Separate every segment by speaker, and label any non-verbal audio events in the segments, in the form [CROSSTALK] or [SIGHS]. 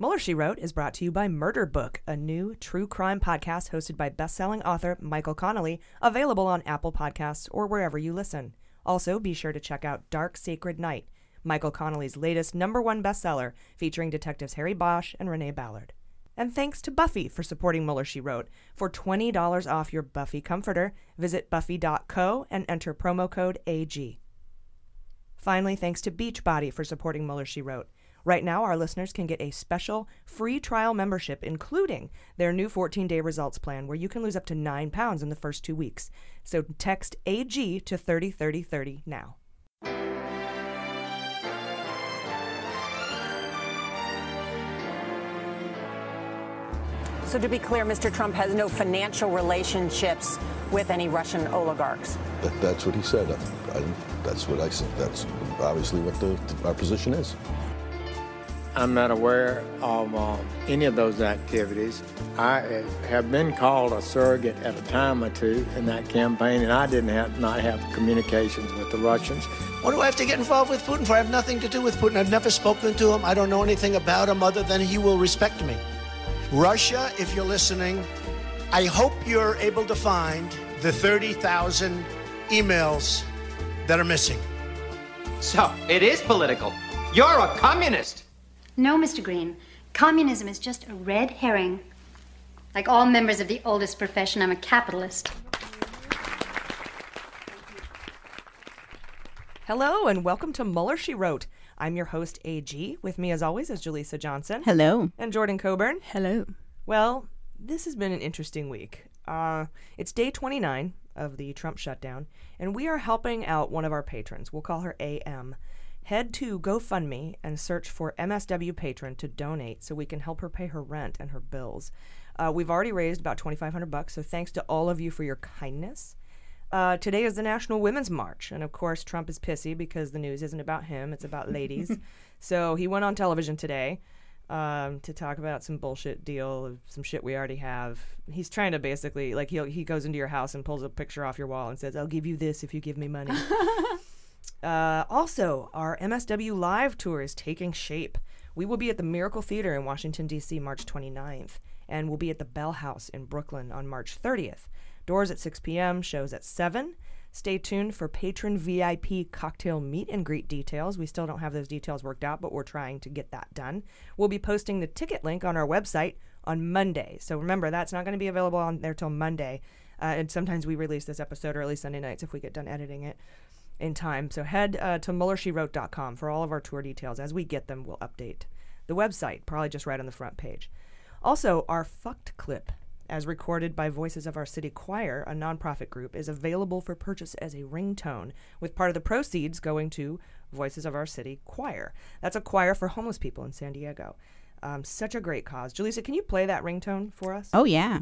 Speaker 1: Mueller, She Wrote is brought to you by Murder Book, a new true crime podcast hosted by best-selling author Michael Connelly, available on Apple Podcasts or wherever you listen. Also, be sure to check out Dark Sacred Night, Michael Connelly's latest number one bestseller featuring detectives Harry Bosch and Renee Ballard. And thanks to Buffy for supporting Mueller, She Wrote. For $20 off your Buffy comforter, visit buffy.co and enter promo code AG. Finally, thanks to Beachbody for supporting Mueller, She Wrote. Right now, our listeners can get a special free trial membership, including their new 14 day results plan, where you can lose up to 9 pounds in the first two weeks. So text AG to 303030 now.
Speaker 2: So, to be clear, Mr. Trump has no financial relationships with any Russian oligarchs.
Speaker 3: That, that's what he said. I, I, that's what I said. That's obviously what the, our position is.
Speaker 4: I'm not aware of uh, any of those activities. I uh, have been called a surrogate at a time or two in that campaign, and I didn't have not have communications with the Russians.
Speaker 5: What do I have to get involved with Putin for? I have nothing to do with Putin. I've never spoken to him. I don't know anything about him other than he will respect me. Russia, if you're listening, I hope you're able to find the 30,000 emails that are missing.
Speaker 6: So, it is political. You're a communist.
Speaker 7: No, Mr. Green. Communism is just a red herring. Like all members of the oldest profession, I'm a capitalist.
Speaker 1: Hello, and welcome to Mueller, She Wrote. I'm your host, AG. With me, as always, is Jaleesa Johnson.
Speaker 8: Hello.
Speaker 1: And Jordan Coburn.
Speaker 8: Hello.
Speaker 1: Well, this has been an interesting week. Uh, it's day 29 of the Trump shutdown, and we are helping out one of our patrons. We'll call her AM. Head to GoFundMe and search for MSW patron to donate so we can help her pay her rent and her bills. Uh, we've already raised about 2,500 bucks, so thanks to all of you for your kindness. Uh, today is the National Women's March, and of course, Trump is pissy because the news isn't about him; it's about [LAUGHS] ladies. so he went on television today um, to talk about some bullshit deal of some shit we already have. He's trying to basically like he he goes into your house and pulls a picture off your wall and says, "I'll give you this if you give me money." [LAUGHS] uh, also, our MSW live tour is taking shape. We will be at the Miracle Theater in Washington D.C. March 29th, and we'll be at the Bell House in Brooklyn on March 30th. Doors at 6 p.m., shows at 7. Stay tuned for patron VIP cocktail meet and greet details. We still don't have those details worked out, but we're trying to get that done. We'll be posting the ticket link on our website on Monday. So remember, that's not going to be available on there till Monday. Uh, and sometimes we release this episode early Sunday nights if we get done editing it in time. So head uh, to MuellerSheWrote.com for all of our tour details. As we get them, we'll update the website, probably just right on the front page. Also, our fucked clip as recorded by Voices of Our City Choir, a nonprofit group, is available for purchase as a ringtone, with part of the proceeds going to Voices of Our City Choir. That's a choir for homeless people in San Diego. Um, such a great cause. Jaleesa, can you play that ringtone for us?
Speaker 8: Oh, yeah.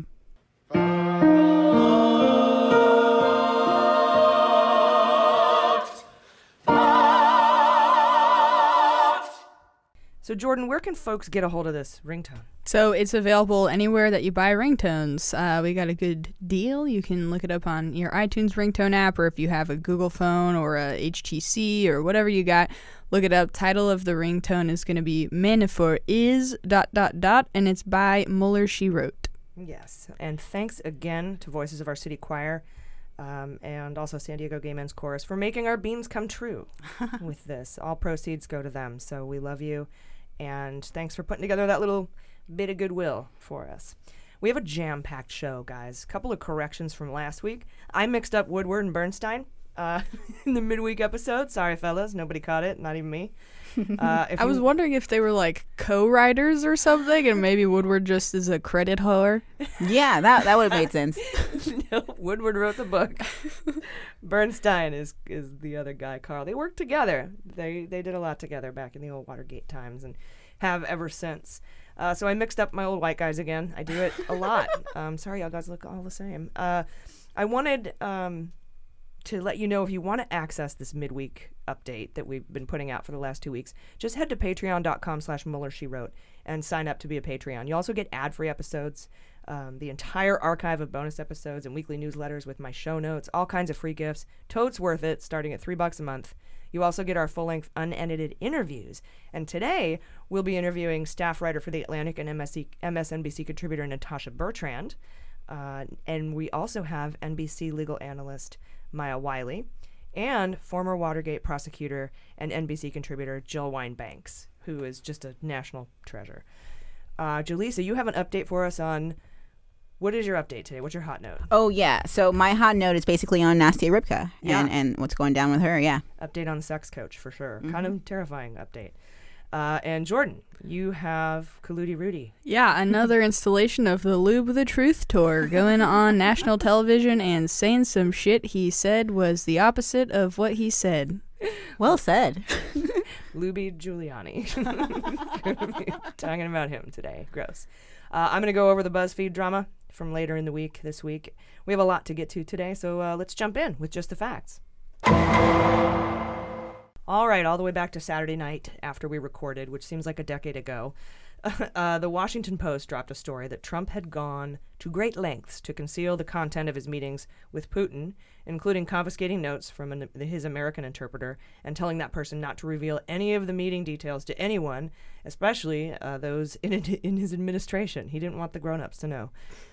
Speaker 1: So, Jordan, where can folks get a hold of this ringtone?
Speaker 8: So it's available anywhere that you buy ringtones. Uh, we got a good deal. You can look it up on your iTunes ringtone app, or if you have a Google phone or a HTC or whatever you got, look it up. Title of the ringtone is going to be Manafort is dot dot dot, and it's by Mueller She Wrote.
Speaker 1: Yes, and thanks again to Voices of Our City Choir. Um, and also San Diego Gay Men's Chorus for making our beans come true [LAUGHS] with this. All proceeds go to them. So we love you. And thanks for putting together that little bit of goodwill for us. We have a jam packed show, guys. Couple of corrections from last week. I mixed up Woodward and Bernstein uh, [LAUGHS] in the midweek episode. Sorry, fellas. Nobody caught it, not even me. [LAUGHS]
Speaker 8: Uh, I was wondering if they were like co-writers or something, and maybe Woodward just is a credit whore. [LAUGHS]
Speaker 9: yeah, that that would have made sense.
Speaker 1: no, Woodward wrote the book. Bernstein is is the other guy, Carl. They worked together. They they did a lot together back in the old Watergate times, and have ever since. Uh, so I mixed up my old white guys again. I do it a lot. um, sorry, y'all guys look all the same. Uh, I wanted um, to let you know if you want to access this midweek update that we've been putting out for the last two weeks, just head to patreon.com slash Mueller She Wrote and sign up to be a Patreon. You also get ad-free episodes, um, the entire archive of bonus episodes and weekly newsletters with my show notes, all kinds of free gifts. Totes worth it, starting at three bucks a month. You also get our full length unedited interviews. And today, we'll be interviewing staff writer for The Atlantic and MSC, MSNBC contributor Natasha Bertrand. Uh, and we also have NBC legal analyst Maya Wiley and former Watergate prosecutor and NBC contributor Jill Wine-Banks, who is just a national treasure. Uh, Jaleesa, you have an update for us on what is your update today? What's your hot note?
Speaker 9: Oh yeah. So my hot note is basically on Nastya Rybka
Speaker 1: Yeah.
Speaker 9: and, and what's going down with her. Yeah.
Speaker 1: Update on the sex coach for sure.
Speaker 8: Mm-hmm.
Speaker 1: Kind of terrifying update. Uh, and Jordan, you have Colludy Rudy.
Speaker 8: Yeah, another [LAUGHS] installation of the Lube the Truth tour going on national television and saying some shit he said was the opposite of what he said.
Speaker 9: Well said. [LAUGHS]
Speaker 1: Luby Giuliani. [LAUGHS] Talking about him today. Gross. Uh, I'm going to go over the BuzzFeed drama from later in the week this week. We have a lot to get to today, so uh, let's jump in with just the facts. All right, all the way back to Saturday night after we recorded, which seems like a decade ago. [LAUGHS] Uh, the Washington Post dropped a story that Trump had gone to great lengths to conceal the content of his meetings with Putin, including confiscating notes from an, his American interpreter and telling that person not to reveal any of the meeting details to anyone, especially uh, those in, [LAUGHS] in his administration. He didn't want the grown ups to know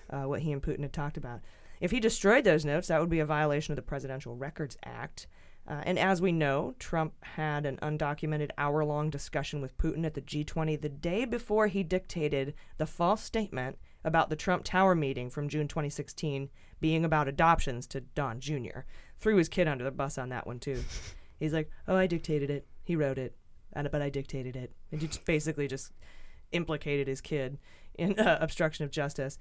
Speaker 1: uh, what he and Putin had talked about. If he destroyed those notes, that would be a violation of the Presidential Records Act. Uh, and as we know, Trump had an undocumented hour long discussion with Putin at the G20 the day before he dictated the false statement about the Trump Tower meeting from June 2016 being about adoptions to Don Jr. Threw his kid under the bus on that one, too. [LAUGHS] He's like, oh, I dictated it. He wrote it, but I dictated it. And he just basically just implicated his kid in uh, obstruction of justice.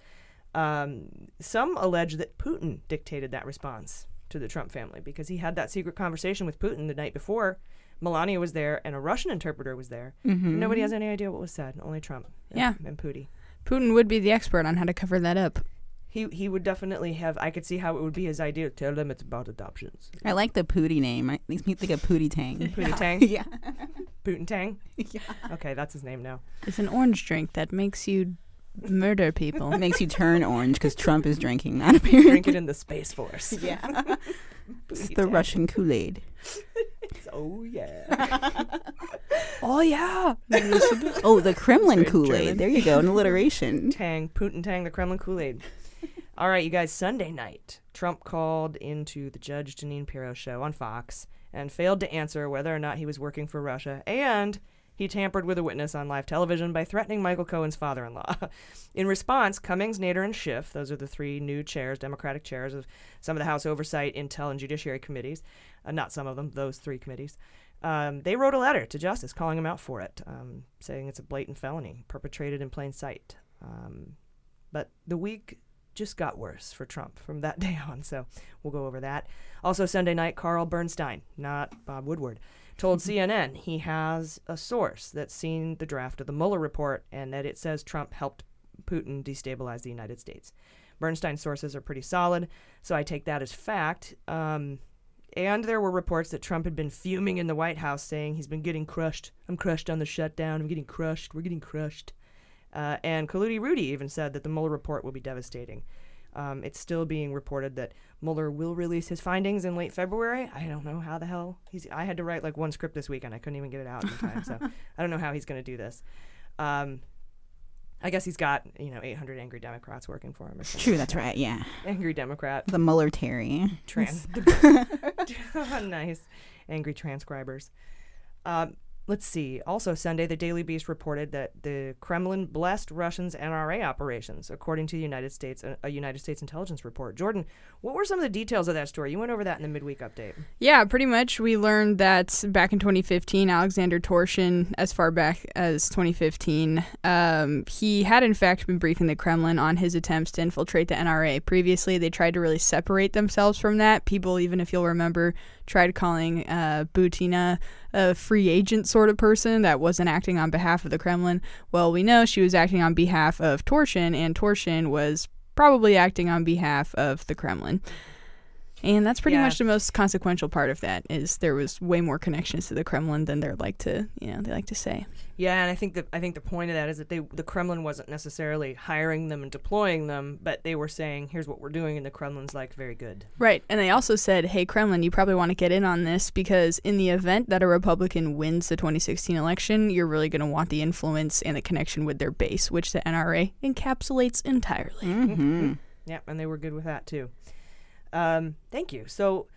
Speaker 1: Um, some allege that Putin dictated that response to the Trump family because he had that secret conversation with Putin the night before. Melania was there and a Russian interpreter was there.
Speaker 8: Mhm.
Speaker 1: Nobody has any idea what was said, only Trump and,
Speaker 8: Yeah.
Speaker 1: and Putin.
Speaker 8: Putin would be the expert on how to cover that up.
Speaker 1: He, he would definitely have, I could see how it would be his idea. To tell them it's about adoptions.
Speaker 9: I like the Pootie name. It makes me think of Pootie Tang. [LAUGHS]
Speaker 1: Pootie Tang? [LAUGHS]
Speaker 9: yeah.
Speaker 1: Putin Tang? [LAUGHS] Yeah. Okay, that's his name now.
Speaker 8: It's an orange drink that makes you murder people.
Speaker 9: It makes you turn orange because Trump is drinking that apparently.
Speaker 1: Drink it in the Space Force. [LAUGHS]
Speaker 9: Yeah. [LAUGHS] it's the
Speaker 1: Tang.
Speaker 9: Russian Kool Aid. [LAUGHS]
Speaker 1: Oh, yeah. oh, yeah.
Speaker 9: Oh, the Kremlin Kool Aid. There you go. An alliteration.
Speaker 1: Tang, Putin Tang, the Kremlin Kool Aid. All right, you guys, Sunday night, Trump called into the Judge Jeanine Pirro show on Fox and failed to answer whether or not he was working for Russia, and he tampered with a witness on live television by threatening Michael Cohen's father in law. [LAUGHS] in response, Cummings, Nadler, and Schiff, those are the three new chairs, Democratic chairs of some of the House Oversight, Intel, and Judiciary committees, uh, not some of them, those three committees. Um, they wrote a letter to Justice calling him out for it, um, saying it's a blatant felony perpetrated in plain sight. Um, but the week just got worse for Trump from that [LAUGHS] day on, so we'll go over that. Also, Sunday night, Carl Bernstein, not Bob Woodward, told CNN he has a source that's seen the draft of the Mueller report and that it says Trump helped Putin destabilize the United States. Bernstein's sources are pretty solid, so I take that as fact. Um, and there were reports that Trump had been fuming in the White House, saying he's been getting crushed. I'm crushed on the shutdown. I'm getting crushed. We're getting crushed. Uh, and Colludy Rudy even said that the Mueller report will be devastating. Um, it's still being reported that Mueller will release his findings in late February. I don't know how the hell he's. I had to write like one script this weekend. I couldn't even get it out in time, so [LAUGHS] I don't know how he's going to do this. Um, I guess he's got you know 800 angry Democrats working for him. Or something.
Speaker 9: True, that's right. Yeah.
Speaker 1: Angry Democrat.
Speaker 9: The Mueller Terry.
Speaker 1: Trans. [LAUGHS] [LAUGHS] nice. Angry transcribers. Um, let's see. Also, Sunday, the Daily Beast reported that the Kremlin blessed Russians' NRA operations, according to the United States, a, a United States intelligence report. Jordan, what were some of the details of that story? You went over that in the midweek update.
Speaker 8: Yeah, pretty much. We learned that back in 2015, Alexander Torshin, as far back as 2015, um, he had in fact been briefing the Kremlin on his attempts to infiltrate the NRA. Previously, they tried to really separate themselves from that. People, even if you'll remember, tried calling uh, Butina a free agent sort of person that wasn't acting on behalf of the Kremlin. Well, we know she was acting on behalf of Torshin, and Torshin was probably acting on behalf of the Kremlin. And that's pretty
Speaker 1: Yeah.
Speaker 8: much the most consequential part of that is there was way more connections to the Kremlin than they're like to, you know, they like to say.
Speaker 1: Yeah, and I think that I think the point of that is that they the Kremlin wasn't necessarily hiring them and deploying them, but they were saying, "Here's what we're doing," and the Kremlin's like, "Very good."
Speaker 8: Right. And they also said, hey, Kremlin, you probably want to get in on this because in the event that a Republican wins the 2016 election, you're really going to want the influence and the connection with their base, which the NRA encapsulates entirely.
Speaker 9: Mm-hmm. [LAUGHS]
Speaker 1: Yeah, and they were good with that too. Um, thank you. So,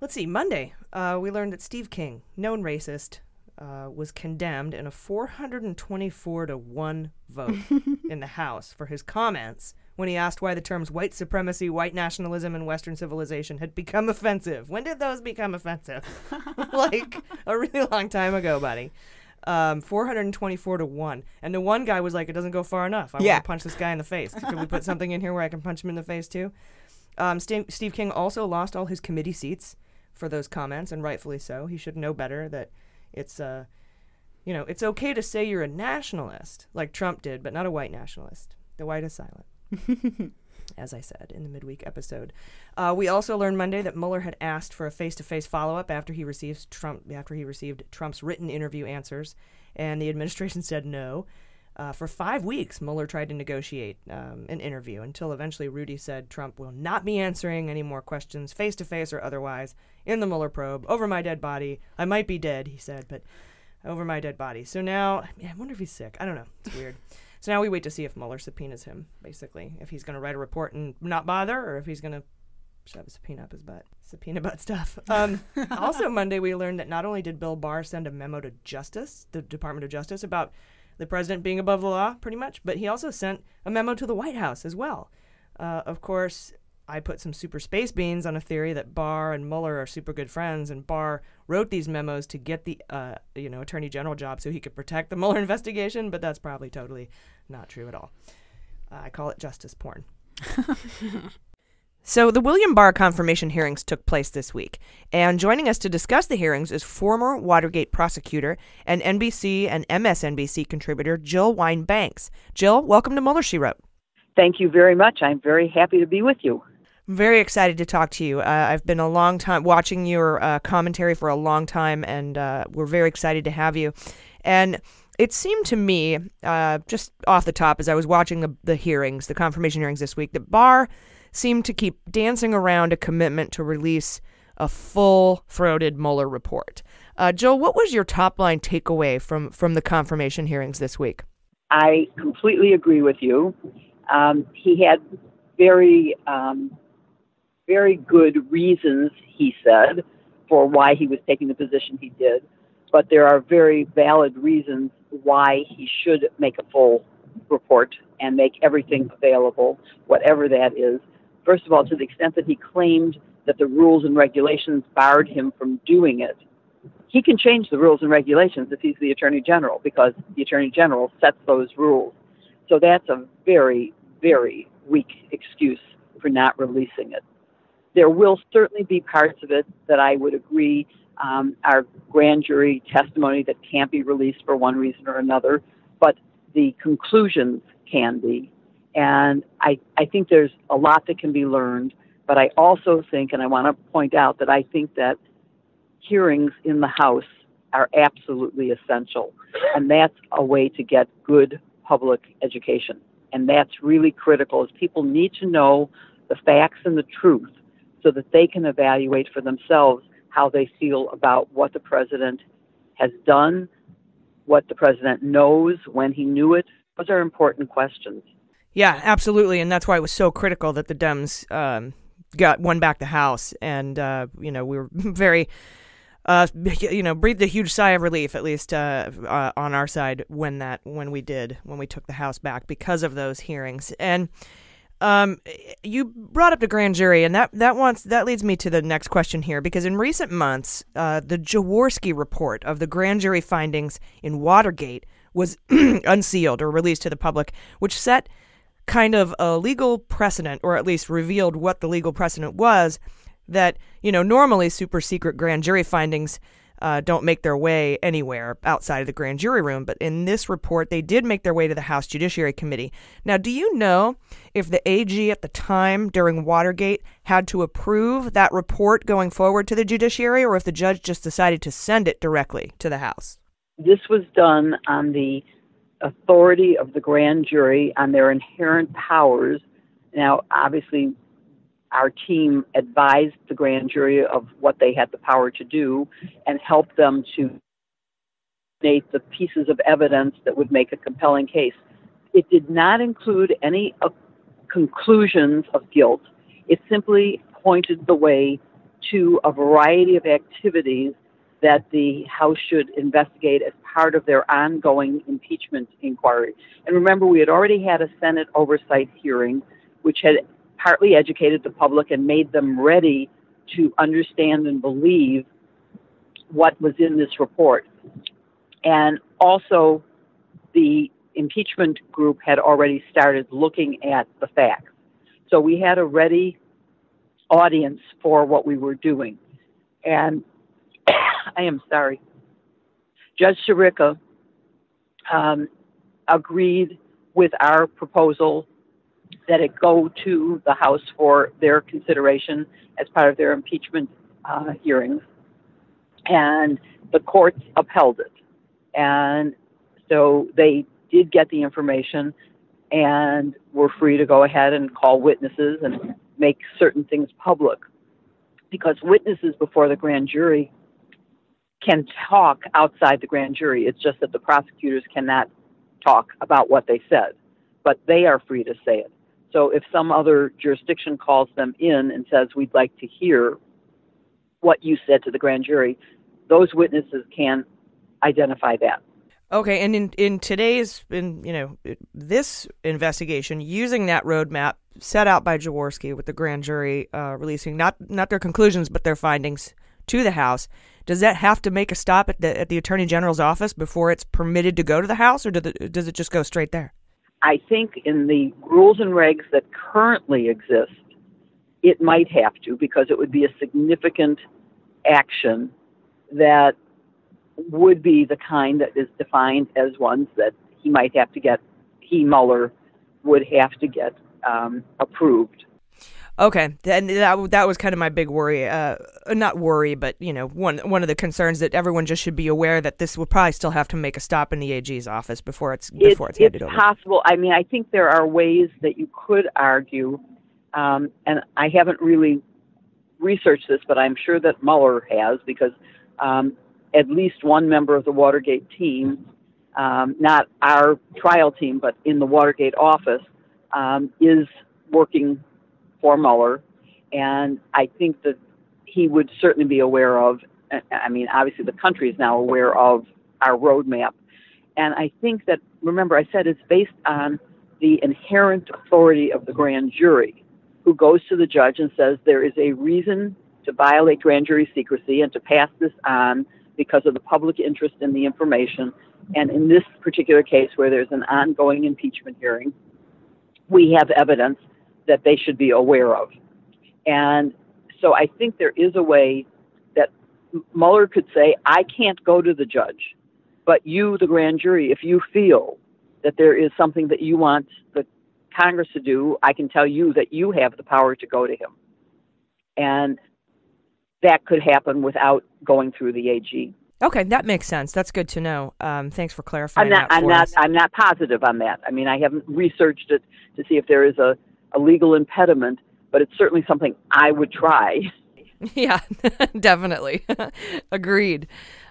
Speaker 1: let's see. Monday, uh, we learned that Steve King, known racist, uh, was condemned in a 424 to one vote [LAUGHS] in the House for his comments when he asked why the terms white supremacy, white nationalism, and Western civilization had become offensive. When did those become offensive? [LAUGHS] like a really long time ago, buddy. Um, 424 to 1. And the one guy was like, it doesn't go far enough. I
Speaker 9: Yeah.
Speaker 1: want to punch this guy in the face. Can we put something in here where I can punch him in the face too? Um, Steve, Steve King also lost all his committee seats for those comments, and rightfully so. He should know better that it's, uh, you know, it's okay to say you're a nationalist, like Trump did, but not a white nationalist. The white is silent. [LAUGHS] as I said in the midweek episode. Uh, we also learned Monday that Mueller had asked for a face-to-face follow-up after he received Trump after he received Trump's written interview answers, and the administration [LAUGHS] said no. Uh, for five weeks, Mueller tried to negotiate um, an interview until eventually Rudy said Trump will not be answering any more questions, face to face or otherwise, in the Mueller probe. Over my dead body. I might be dead, he said, but over my dead body. So now, I wonder if he's sick. I don't know. It's weird. [LAUGHS] So now we wait to see if Mueller subpoenas him, basically. If he's going to write a report and not bother, or if he's going to shove a subpoena up his butt. Subpoena butt stuff. [LAUGHS] Um, also, Monday, we learned that not only did Bill Barr send a memo to Justice, the Department of Justice, about the president being above the law, pretty much, but he also sent a memo to the White House as well. Uh, of course, I put some super space beans on a theory that Barr and Mueller are super good friends, and Barr wrote these memos to get the uh, you know attorney general job so he could protect the [LAUGHS] Mueller investigation. But that's probably totally not true at all. Uh, I call it justice porn. [LAUGHS] So, the William Barr confirmation hearings took place this week, and joining us to discuss the hearings is former Watergate prosecutor and NBC and MSNBC contributor Jill Wine Banks. Jill, welcome to Mueller, She Wrote.
Speaker 10: Thank you very much. I'm very happy to be with you.
Speaker 1: I'm very excited to talk to you. Uh, I've been a long time watching your uh, commentary for a long time, and uh, we're very excited to have you. And it seemed to me, uh, just off the top, as I was watching the, the hearings, the confirmation hearings this week, that Barr seemed to keep dancing around a commitment to release a full throated Mueller report. Uh, what was your top line takeaway from, from the confirmation hearings this week?
Speaker 10: I completely agree with you. Um, he had very, um, very good reasons, he said, for why he was taking the position he did. But there are very valid reasons why he should make a full report and make everything available, whatever that is. First of all, to the extent that he claimed that the rules and regulations barred him from doing it, he can change the rules and regulations if he's the attorney general because the attorney general sets those rules. So that's a very, very weak excuse for not releasing it. There will certainly be parts of it that I would agree um, are grand jury testimony that can't be released for one reason or another, but the conclusions can be. And I, I think there's a lot that can be learned, but I also think, and I want to point out that I think that hearings in the House are absolutely essential. And that's a way to get good public education. And that's really critical is people need to know the facts and the truth so that they can evaluate for themselves how they feel about what the president has done, what the president knows, when he knew it. Those are important questions.
Speaker 1: Yeah, absolutely, and that's why it was so critical that the Dems um, got won back the House, and uh, you know we were [LAUGHS] very, uh, you know, breathed a huge sigh of relief, at least uh, uh, on our side, when that when we did when we took the House back because of those hearings. And um, you brought up the grand jury, and that that wants that leads me to the next question here, because in recent months, uh, the Jaworski report of the grand jury findings in Watergate was [CLEARS THROAT] unsealed or released to the public, which set kind of a legal precedent, or at least revealed what the legal precedent was, that, you know, normally super secret grand jury findings uh, don't make their way anywhere outside of the grand jury room. But in this report, they did make their way to the House Judiciary Committee. Now, do you know if the AG at the time during Watergate had to approve that report going forward to the judiciary, or if the judge just decided to send it directly to the House?
Speaker 10: This was done on the authority of the grand jury, on their inherent powers. Now, obviously, our team advised the grand jury of what they had the power to do and helped them to state the pieces of evidence that would make a compelling case. It did not include any uh, conclusions of guilt. It simply pointed the way to a variety of activities that the House should investigate as part of their ongoing impeachment inquiry. And remember, we had already had a Senate oversight hearing, which had partly educated the public and made them ready to understand and believe what was in this report. And also, the impeachment group had already started looking at the facts. So we had a ready audience for what we were doing. And I am sorry. Judge Sirica um, agreed with our proposal that it go to the House for their consideration as part of their impeachment uh, hearings. And the courts upheld it. And so they did get the information and were free to go ahead and call witnesses and make certain things public. Because witnesses before the grand jury can talk outside the grand jury. It's just that the prosecutors cannot talk about what they said, but they are free to say it. So if some other jurisdiction calls them in and says, we'd like to hear what you said to the grand jury, those witnesses can identify that.
Speaker 1: Okay, and in in today's in you know this investigation, using that roadmap set out by Jaworski with the grand jury uh, releasing not not their conclusions but their findings to the House, does that have to make a stop at the at the Attorney General's office before it's permitted to go to the House, or does it, does it just go straight there?
Speaker 10: I think in the rules and regs that currently exist, it might have to because it would be a significant action that would be the kind that is defined as ones that he might have to get, he, Mueller, would have to get um, approved.
Speaker 1: Okay, and that that was kind of my big worry. Uh, not worry, but you know, one one of the concerns that everyone just should be aware that this will probably still have to make a stop in the AG's office before it's before it's,
Speaker 10: it's
Speaker 1: handed
Speaker 10: over.
Speaker 1: It's
Speaker 10: possible. I mean, I think there are ways that you could argue, um, and I haven't really researched this, but I'm sure that Mueller has because um, at least one member of the Watergate team, um, not our trial team, but in the Watergate office, um, is working for Mueller, and I think that he would certainly be aware of. I mean, obviously, the country is now aware of our roadmap, and I think that remember I said it's based on the inherent authority of the grand jury, who goes to the judge and says there is a reason to violate grand jury secrecy and to pass this on because of the public interest in the information. And in this particular case, where there's an ongoing impeachment hearing, we have evidence that they should be aware of. And so I think there is a way that Mueller could say, I can't go to the judge, but you, the grand jury, if you feel that there is something that you want the Congress to do, I can tell you that you have the power to go to him. And that could happen without going through the AG.
Speaker 1: Okay, that makes sense. That's good to know. Um, thanks for clarifying
Speaker 10: I'm not,
Speaker 1: that
Speaker 10: I'm not,
Speaker 1: us.
Speaker 10: I'm not positive on that. I mean, I haven't researched it to see if there is a, a legal impediment, but it's certainly something I would try. [LAUGHS]
Speaker 1: Yeah, [LAUGHS] definitely. [LAUGHS] Agreed.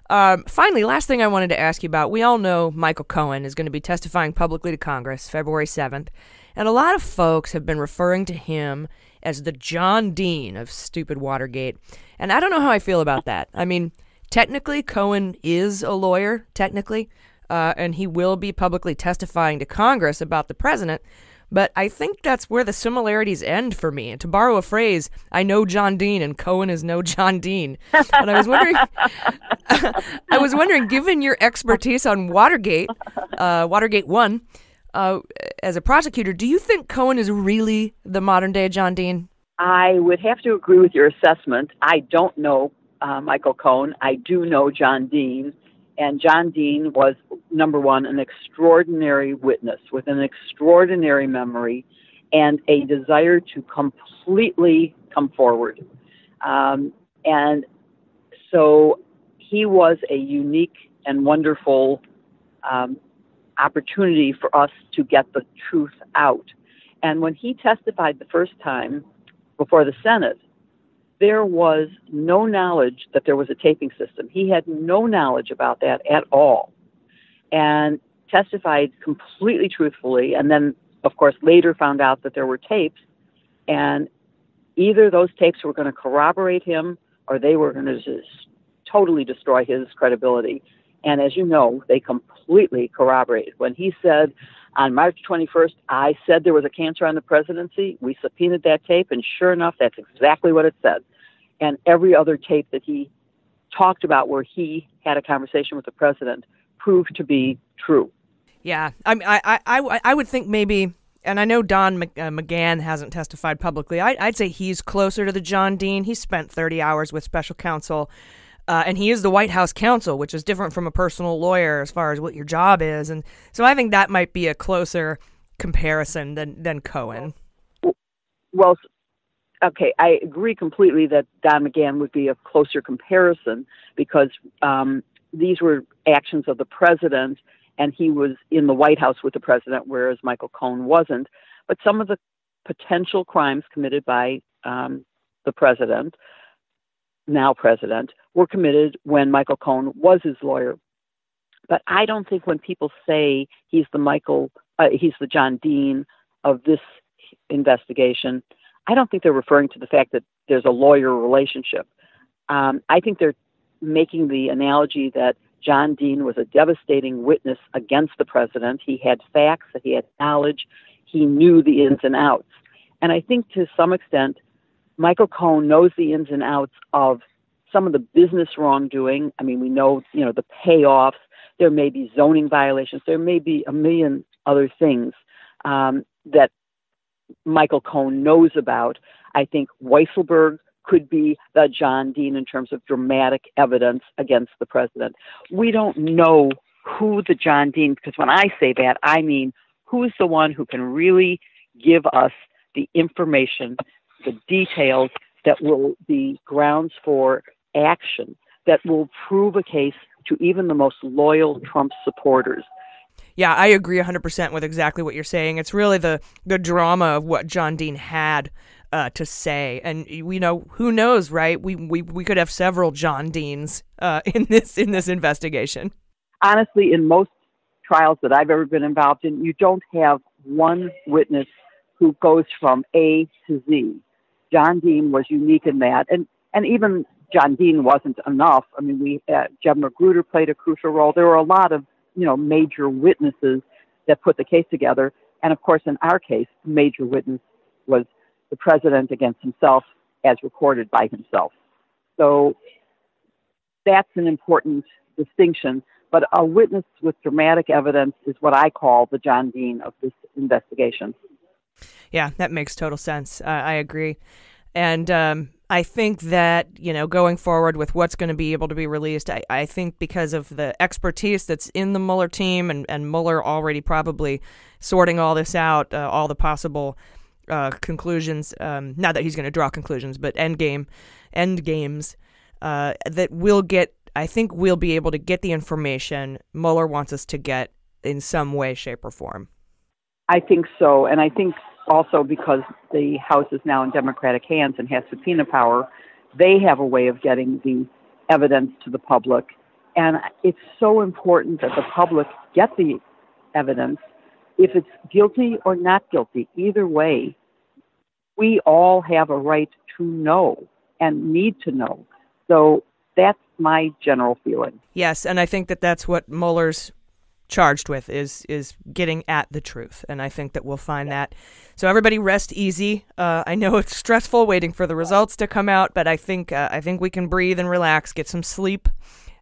Speaker 1: Um, finally, last thing I wanted to ask you about. We all know Michael Cohen is going to be testifying publicly to Congress February 7th, and a lot of folks have been referring to him as the John Dean of stupid Watergate. And I don't know how I feel about that. I mean, technically, Cohen is a lawyer, technically, uh, and he will be publicly testifying to Congress about the president. But I think that's where the similarities end for me. To borrow a phrase, I know John Dean and Cohen is no [LAUGHS] John Dean. And I was wondering, [LAUGHS] I was wondering, given your expertise on Watergate, uh, Watergate One, uh, as a prosecutor, do you think Cohen is really the modern day John Dean?
Speaker 10: I would have to agree with your assessment. I don't know uh, Michael Cohen. I do know John Dean, and John Dean was number one, an extraordinary witness with an extraordinary memory and a desire to completely come forward. Um, and so he was a unique and wonderful um, opportunity for us to get the truth out. And when he testified the first time before the Senate, there was no knowledge that there was a taping system. He had no knowledge about that at all and testified completely truthfully. And then, of course, later found out that there were tapes. And either those tapes were going to corroborate him or they were going to just totally destroy his credibility. And as you know, they completely corroborated. When he said on March 21st, I said there was a cancer on the presidency, we subpoenaed that tape, and sure enough, that's exactly what it said. And every other tape that he talked about where he had a conversation with the president proved to be true.
Speaker 1: Yeah, I, I, I, I would think maybe, and I know Don uh, McGahn hasn't testified publicly. I, I'd say he's closer to the John Dean. He spent 30 hours with special counsel uh, and he is the White House counsel, which is different from a personal lawyer as far as what your job is. And so I think that might be a closer comparison than, than Cohen.
Speaker 10: Well, okay, I agree completely that Don McGahn would be a closer comparison because um, these were actions of the president, and he was in the White House with the president, whereas Michael Cohen wasn't. But some of the potential crimes committed by um, the president now president, were committed when Michael Cohen was his lawyer. But I don't think when people say he's the Michael, uh, he's the John Dean of this investigation, I don't think they're referring to the fact that there's a lawyer relationship. Um, I think they're making the analogy that John Dean was a devastating witness against the president. He had facts, that he had knowledge, he knew the ins and outs. And I think to some extent, Michael Cohen knows the ins and outs of some of the business wrongdoing. I mean, we know, you know, the payoffs. There may be zoning violations. There may be a million other things um, that Michael Cohen knows about. I think Weisselberg could be the John Dean in terms of dramatic evidence against the president. We don't know who the John Dean, because when I say that, I mean who's the one who can really give us the information the details that will be grounds for action that will prove a case to even the most loyal Trump supporters.
Speaker 1: Yeah, I agree 100% with exactly what you're saying. It's really the, the drama of what John Dean had uh, to say. And we know who knows, right? We, we, we could have several John Deans uh, [LAUGHS] in this in this investigation.
Speaker 10: Honestly, in most trials that I've ever been involved in, you don't have one witness who goes from A to Z. John Dean was unique in that, and and even John Dean wasn't enough. I mean, we uh, Jeb Magruder played a crucial role. There were a lot of you know major witnesses that put the case together, and of course, in our case, the major witness was the president against himself, as recorded by himself. So that's an important distinction. But a witness with dramatic evidence is what I call the John Dean of this investigation.
Speaker 1: Yeah, that makes total sense. Uh, I agree. And um, I think that, you know, going forward with what's going to be able to be released, I, I think because of the expertise that's in the Mueller team and, and Mueller already probably sorting all this out, uh, all the possible uh, conclusions, um, not that he's going to draw conclusions, but end game, end games, uh, that we'll get, I think we'll be able to get the information Mueller wants us to get in some way, shape, or form.
Speaker 10: I think so. And I think also because the House is now in Democratic hands and has subpoena power, they have a way of getting the evidence to the public. And it's so important that the public get the evidence. If it's guilty or not guilty, either way, we all have a right to know and need to know. So that's my general feeling.
Speaker 1: Yes, and I think that that's what Mueller's charged with is is getting at the truth. And i think that we'll find that. So everybody rest easy. Uh, i know it's stressful waiting for the results to come out but i think uh, i think we can breathe and relax get some sleep.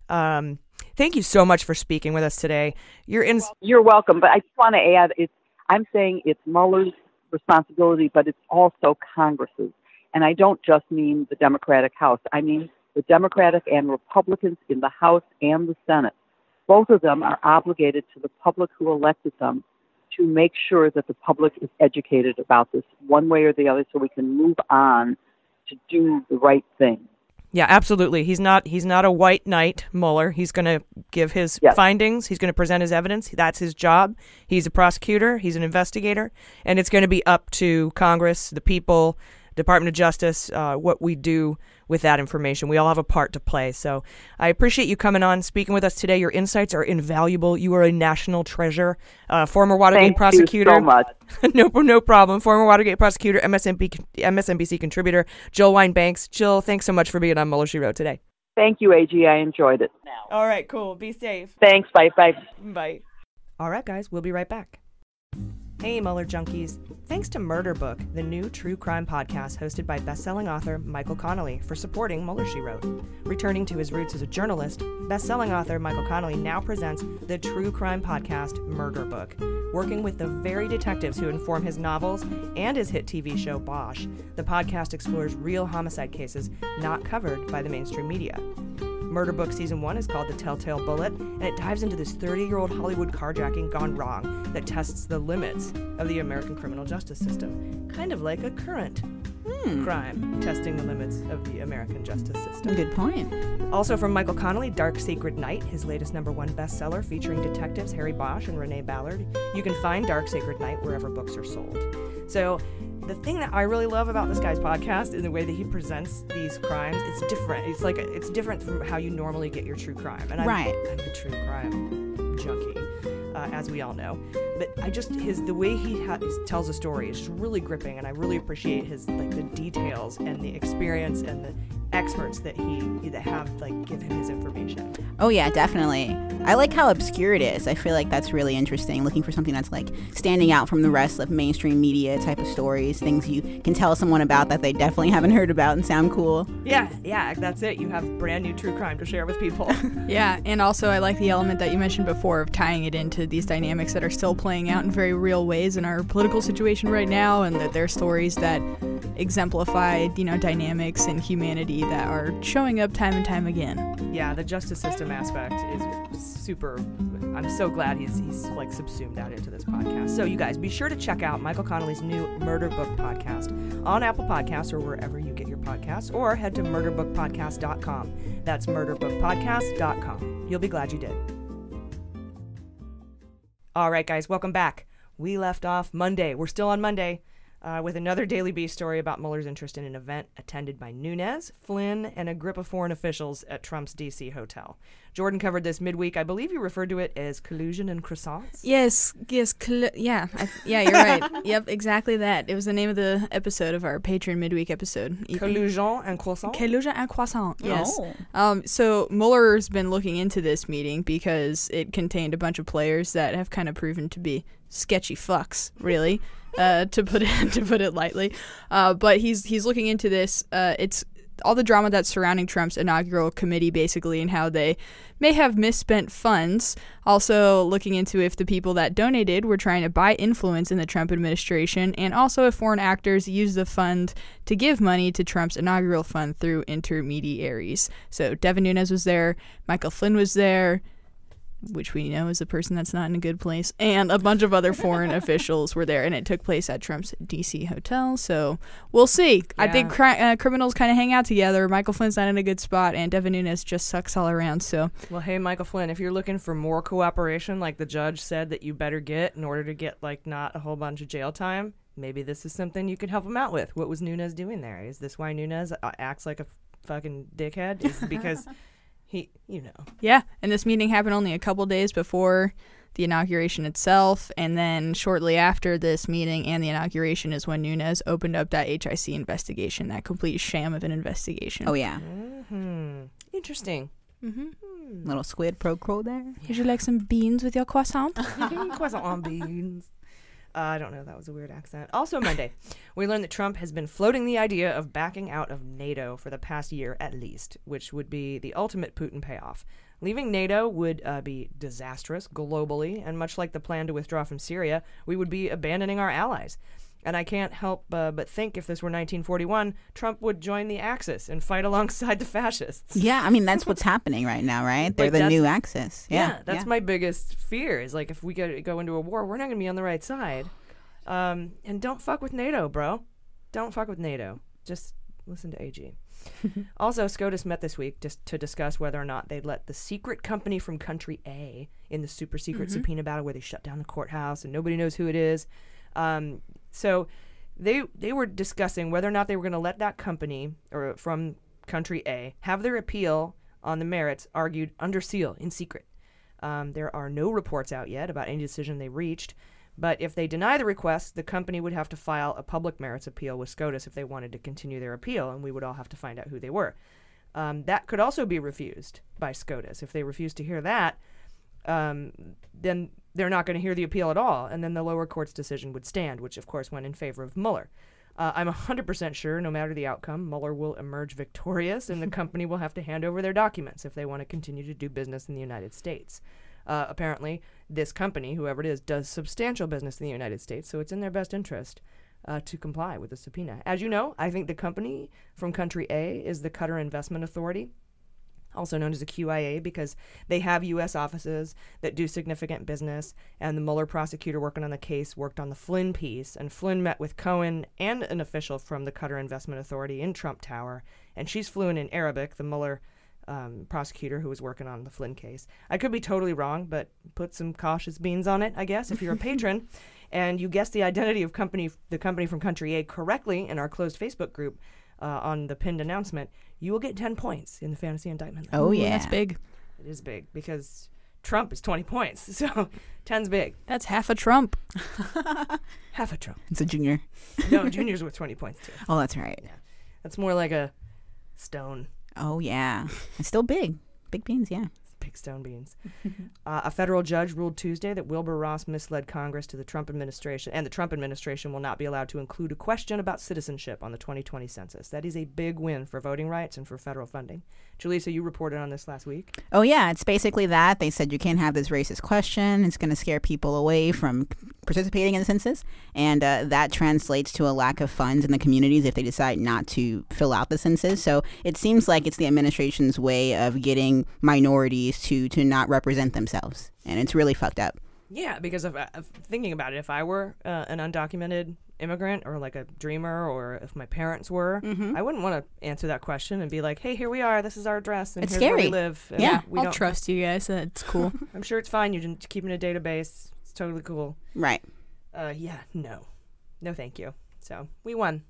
Speaker 1: Um, thank you so much for speaking with us today. You're in
Speaker 10: you're welcome but i just want to add it's i'm saying it's mueller's responsibility but it's also congress's. And i don't just mean the democratic house. I mean the Democratic and Republicans in the House and the Senate. Both of them are obligated to the public who elected them to make sure that the public is educated about this one way or the other so we can move on to do the right thing.
Speaker 1: Yeah, absolutely. He's not he's not a white knight, Mueller. He's going to give his
Speaker 10: Yes.
Speaker 1: findings. He's going to present his evidence. That's his job. He's a prosecutor. He's an investigator, and it's going to be up to Congress, the people, Department of Justice, uh, what we do with that information. We all have a part to play. So I appreciate you coming on, speaking with us today. Your insights are invaluable. You are a national treasure. Uh, former Watergate
Speaker 10: Thank you
Speaker 1: prosecutor.
Speaker 10: so much. [LAUGHS]
Speaker 1: no, no problem. Former Watergate prosecutor, MSNB, MSNBC contributor, Jill Wine-Banks. Jill, thanks so much for being on Mueller She Wrote today.
Speaker 10: Thank you, AG. I enjoyed it.
Speaker 1: All right, cool. Be safe.
Speaker 10: Thanks. Bye. Bye.
Speaker 1: Bye. All right, guys, we'll be right back. Hey, Mueller junkies. Thanks to Murder Book, the new true crime podcast hosted by best-selling author Michael Connelly, for supporting Mueller She Wrote. Returning to his roots as a journalist, best-selling author Michael Connelly now presents the true crime podcast Murder Book. Working with the very detectives who inform his novels and his hit TV show Bosch, the podcast explores real homicide cases not covered by the mainstream media. Murder Book Season 1 is called The Telltale Bullet, and it dives into this 30 year old Hollywood carjacking gone wrong that tests the limits of the American criminal justice system. Kind of like a current hmm. crime testing the limits of the American justice system.
Speaker 9: Good point.
Speaker 1: Also from Michael Connelly, Dark Sacred Night, his latest number one bestseller featuring detectives Harry Bosch and Renee Ballard. You can find Dark Sacred Night wherever books are sold. So, the thing that I really love about this guy's podcast is the way that he presents these crimes. It's different. It's like it's different from how you normally get your true crime. And I'm,
Speaker 9: Right.
Speaker 1: I'm a true crime junkie, uh, as we all know. But I just his the way he ha- tells a story is just really gripping, and I really appreciate his like the details and the experience and the experts that he that have like give him his information.
Speaker 9: Oh yeah, definitely. I like how obscure it is. I feel like that's really interesting. Looking for something that's like standing out from the rest of mainstream media type of stories, things you can tell someone about that they definitely haven't heard about and sound cool.
Speaker 1: Yeah, yeah, that's it. You have brand new true crime to share with people. [LAUGHS]
Speaker 8: Yeah, and also I like the element that you mentioned before of tying it into these dynamics that are still playing out in very real ways in our political situation right now, and that they're stories that exemplify, you know, dynamics and humanity that are showing up time and time again.
Speaker 1: yeah, the justice system aspect is super. I'm so glad he's he's like subsumed that into this podcast. So you guys, be sure to check out Michael Connelly's new Murder Book podcast on Apple Podcasts or wherever you get your podcasts, or head to murderbookpodcast.com. That's murderbookpodcast.com. You'll be glad you did. All right, guys, welcome back. We left off Monday. We're still on Monday uh, with another Daily Beast story about Mueller's interest in an event attended by Nunes, Flynn, and a group of foreign officials at Trump's D.C. hotel. Jordan covered this midweek. I believe you referred to it as collusion and croissants.
Speaker 8: Yes, yes, yeah, I, yeah, you're right. [LAUGHS] yep, exactly that. It was the name of the episode of our Patreon midweek episode.
Speaker 1: Collusion and croissant.
Speaker 8: Collusion and croissant. Yes.
Speaker 9: Oh.
Speaker 8: Um, so Mueller's been looking into this meeting because it contained a bunch of players that have kind of proven to be sketchy fucks, really, uh, to put it [LAUGHS] to put it lightly. Uh, but he's he's looking into this. Uh, it's all the drama that's surrounding Trump's inaugural committee, basically, and how they may have misspent funds. Also, looking into if the people that donated were trying to buy influence in the Trump administration, and also if foreign actors used the fund to give money to Trump's inaugural fund through intermediaries. So, Devin Nunes was there, Michael Flynn was there, which we know is a person that's not in a good place, and a bunch of other [LAUGHS] foreign officials were there, and it took place at Trump's D.C. hotel. So we'll see. I think cri- uh, criminals kind of hang out together. Michael Flynn's not in a good spot, and Devin Nunes just sucks all around. So
Speaker 1: Well, hey, Michael Flynn, if you're looking for more cooperation, like the judge said that you better get in order to get like not a whole bunch of jail time, maybe this is something you could help him out with. What was Nunes doing there? Is this why Nunes uh, acts like a fucking dickhead? Is because [LAUGHS] he, you know,
Speaker 8: yeah, and this meeting happened only a couple days before the inauguration itself, and then shortly after this meeting and the inauguration is when Nunes opened up that HIC investigation, that complete sham of an investigation.
Speaker 9: Oh yeah,
Speaker 1: Mm-hmm. interesting. Mm-hmm.
Speaker 9: little squid pro quo there.
Speaker 8: Would you like some beans with your croissant? [LAUGHS]
Speaker 1: Croissant on beans. Uh, I don't know. That was a weird accent. Also, Monday, we learned that Trump has been floating the idea of backing out of NATO for the past year at least, which would be the ultimate Putin payoff. Leaving NATO would uh, be disastrous globally, and much like the plan to withdraw from Syria, we would be abandoning our allies. And I can't help uh, but think if this were 1941, Trump would join the Axis and fight [LAUGHS] alongside the fascists.
Speaker 9: Yeah, I mean that's what's [LAUGHS] happening right now, right? They're
Speaker 1: Like,
Speaker 9: the new Axis. Yeah,
Speaker 1: Yeah, that's my biggest fear. Is like if we go go into a war, we're not going to be on the right side. Um, and don't fuck with NATO, bro. Don't fuck with NATO. Just listen to AG. [LAUGHS] also, SCOTUS met this week just to discuss whether or not they'd let the secret company from country A in the super secret
Speaker 11: Mhm.
Speaker 1: subpoena battle where they shut down the courthouse and nobody knows who it is. Um, so they they were discussing whether or not they were going to let that company or from country A have their appeal on the merits argued under seal in secret. Um, there are no reports out yet about any decision they reached, but if they deny the request, the company would have to file a public merits appeal with SCOTUS if they wanted to continue their appeal, and we would all have to find out who they were. Um, that could also be refused by SCOTUS. If they refuse to hear that, um, then they're not going to hear the appeal at all, and then the lower court's decision would stand, which of course went in favor of Mueller. Uh, I'm 100% sure, no matter the outcome, Mueller will emerge victorious, and the [LAUGHS] company will have to hand over their documents if they want to continue to do business in the United States. Uh, apparently, this company, whoever it is, does substantial business in the United States, so it's in their best interest uh, to comply with the subpoena. As you know, I think the company from country A is the Qatar Investment Authority also known as the QIA, because they have U.S. offices that do significant business. And the Mueller prosecutor working on the case worked on the Flynn piece. And Flynn met with Cohen and an official from the Qatar Investment Authority in Trump Tower. And she's fluent in Arabic, the Mueller um, prosecutor who was working on the Flynn case. I could be totally wrong, but put some cautious beans on it, I guess, if you're a patron. [LAUGHS] And you guess the identity of company, the company from country A correctly in our closed Facebook group uh, on the pinned announcement, you will get 10 points in the fantasy indictment.
Speaker 9: Oh, Ooh, yeah.
Speaker 8: That's big.
Speaker 1: It is big because Trump is 20 points. [LAUGHS] So 10's big.
Speaker 8: That's half a Trump. [LAUGHS]
Speaker 1: Half a Trump.
Speaker 9: It's a junior.
Speaker 1: no, [LAUGHS] Junior's with 20 points too.
Speaker 9: Oh, that's right. Yeah.
Speaker 1: That's more like a stone.
Speaker 9: Oh yeah, it's still big. Big beans, yeah.
Speaker 1: Big stone beans. [LAUGHS] uh, a federal judge ruled Tuesday that Wilbur Ross misled Congress to the Trump administration, and the Trump administration will not be allowed to include a question about citizenship on the 2020 census. That is a big win for voting rights and for federal funding. Julissa, you reported on this last week.
Speaker 9: Oh yeah, it's basically that. They said you can't have this racist question. It's going to scare people away from participating in the census, and uh, that translates to a lack of funds in the communities if they decide not to fill out the census. So it seems like it's the administration's way of getting minorities to to not represent themselves, and it's really fucked up.
Speaker 1: Yeah, because of, uh, thinking about it, if I were uh, an undocumented immigrant or like a dreamer, or if my parents were,
Speaker 9: Mhm.
Speaker 1: I wouldn't want to answer that question and be like, "Hey, here we are. This is our address, and
Speaker 8: It's
Speaker 1: here's where we live." and
Speaker 8: Yeah,
Speaker 1: we
Speaker 8: I'll
Speaker 1: don't
Speaker 8: trust you guys. That's cool. [LAUGHS]
Speaker 1: I'm sure it's fine. You didn't keep in a database. It's totally cool.
Speaker 9: Right.
Speaker 1: Uh, yeah. No. No, thank you. So we won.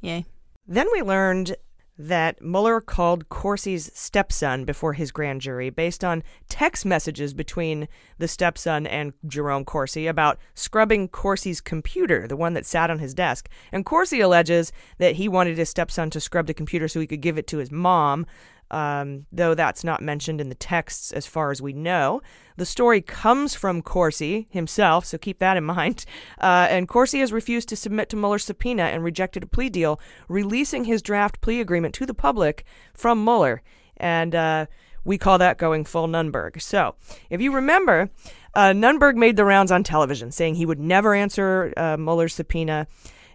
Speaker 8: Yay.
Speaker 1: Then we learned that Mueller called Corsi's stepson before his grand jury based on text messages between the stepson and Jerome Corsi about scrubbing Corsi's computer, the one that sat on his desk. And Corsi alleges that he wanted his stepson to scrub the computer so he could give it to his mom. Um, though that's not mentioned in the texts as far as we know. The story comes from Corsi himself, so keep that in [LAUGHS] mind. Uh, and Corsi has refused to submit to Mueller's subpoena and rejected a plea deal, releasing his draft plea agreement to the public from Mueller. And uh, we call that going full Nunberg. So, if you remember, uh, Nunberg made the rounds on television saying he would never answer uh, Mueller's subpoena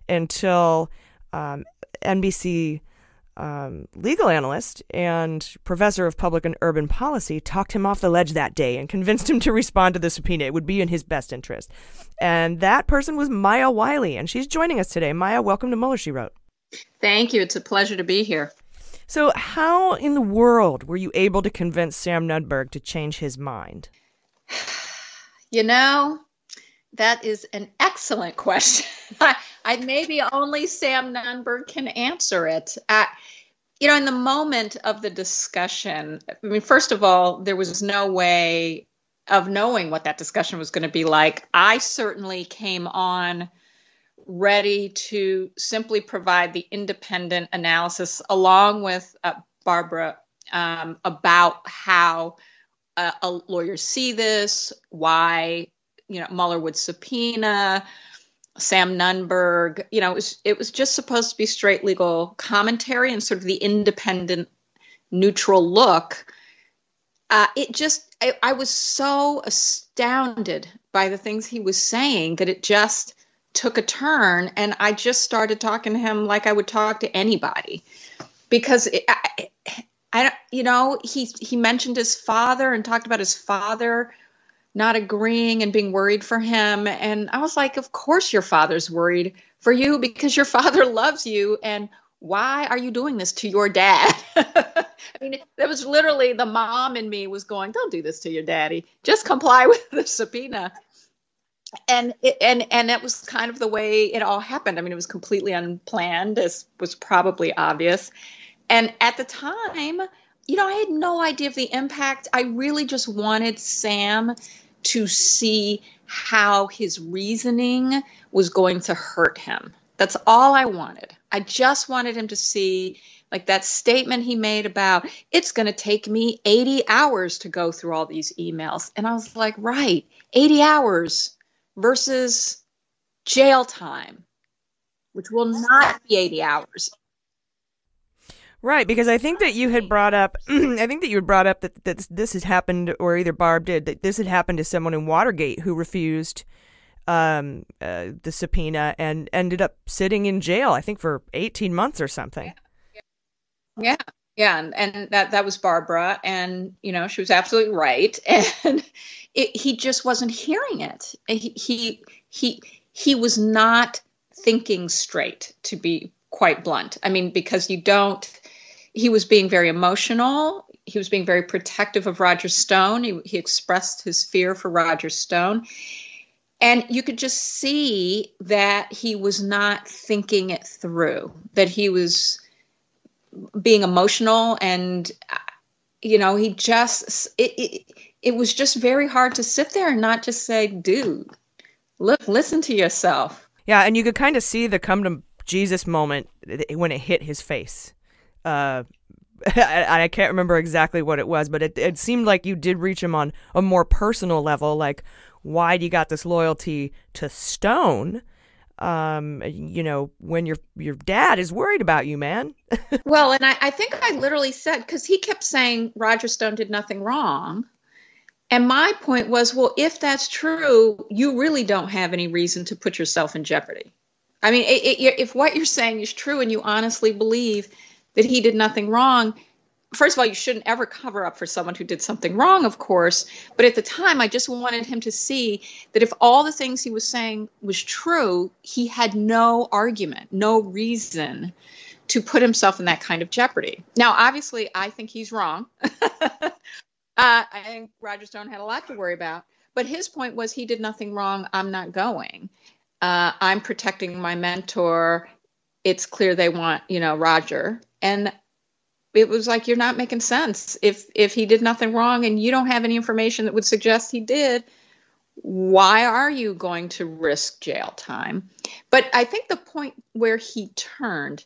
Speaker 1: until um, NBC um, legal analyst and professor of public and urban policy talked him off the ledge that day and convinced him to respond to the subpoena. It would be in his best interest. And that person was Maya Wiley, and she's joining us today. Maya, welcome to Mueller, she wrote.
Speaker 11: Thank you. It's a pleasure to be here.
Speaker 1: So, how in the world were you able to convince Sam Nunberg to change his mind? [SIGHS]
Speaker 11: You know, that is an excellent question. [LAUGHS] I, I maybe only Sam Nunberg can answer it. You know, in the moment of the discussion, I mean, first of all, there was no way of knowing what that discussion was going to be like. I certainly came on ready to simply provide the independent analysis along with uh, Barbara um, about how uh, a lawyers see this, why you know Mueller would subpoena Sam Nunberg. You know, it was it was just supposed to be straight legal commentary and sort of the independent, neutral look. Uh, it just I, I was so astounded by the things he was saying that it just took a turn and I just started talking to him like I would talk to anybody because it, I, I you know he he mentioned his father and talked about his father not agreeing and being worried for him and I was like of course your father's worried for you because your [LAUGHS] father loves you and why are you doing this to your dad [LAUGHS] I mean that was literally the mom in me was going don't do this to your daddy just comply [LAUGHS] with the subpoena and it, and and that was kind of the way it all happened. I mean, it was completely unplanned, as was probably obvious. And at the time, you know, I had no idea of the impact. I really just wanted Sam to see how his reasoning was going to hurt him. That's all I wanted. I just wanted him to see like that statement he made about it's going to take me 80 hours to go through all these emails. And I was like, right, 80 hours versus jail time, which will not be 80 hours.
Speaker 1: Right, because I think that you had brought up, [CLEARS THROAT] I think that you had brought up that, that this had happened, or either Barb did, that this had happened to someone in Watergate who refused um, uh, the subpoena and ended up sitting in jail, I think for 18 months or something.
Speaker 11: Yeah. Yeah, and, and that that was Barbara, and you know she was absolutely right, [LAUGHS] and it, he just wasn't hearing it. He, he he he was not thinking straight, to be quite blunt. I mean, because you don't. He was being very emotional. He was being very protective of Roger Stone. He, he expressed his fear for Roger Stone, and you could just see that he was not thinking it through. That he was being emotional and you know he just it, it it was just very hard to sit there and not just say dude look listen to yourself
Speaker 1: yeah and you could kind of see the come to jesus moment when it hit his face uh [LAUGHS] I, I can't remember exactly what it was, but it, it seemed like you did reach him on a more personal level. Like, why do you got this loyalty to Stone? um you know when your your dad is worried about you man [LAUGHS]
Speaker 11: well and I, I think i literally said because he kept saying roger stone did nothing wrong and my point was well if that's true you really don't have any reason to put yourself in jeopardy i mean it, it, if what you're saying is true and you honestly believe that he did nothing wrong first of all, you shouldn't ever cover up for someone who did something wrong, of course. But at the time, I just wanted him to see that if all the things he was saying was true, he had no argument, no reason to put himself in that kind of jeopardy. Now, obviously, I think he's wrong. [LAUGHS] uh, I think Roger Stone had a lot to worry about. But his point was he did nothing wrong. I'm not going. Uh, I'm protecting my mentor. It's clear they want, you know, Roger. And it was like you're not making sense. If if he did nothing wrong and you don't have any information that would suggest he did, why are you going to risk jail time? But I think the point where he turned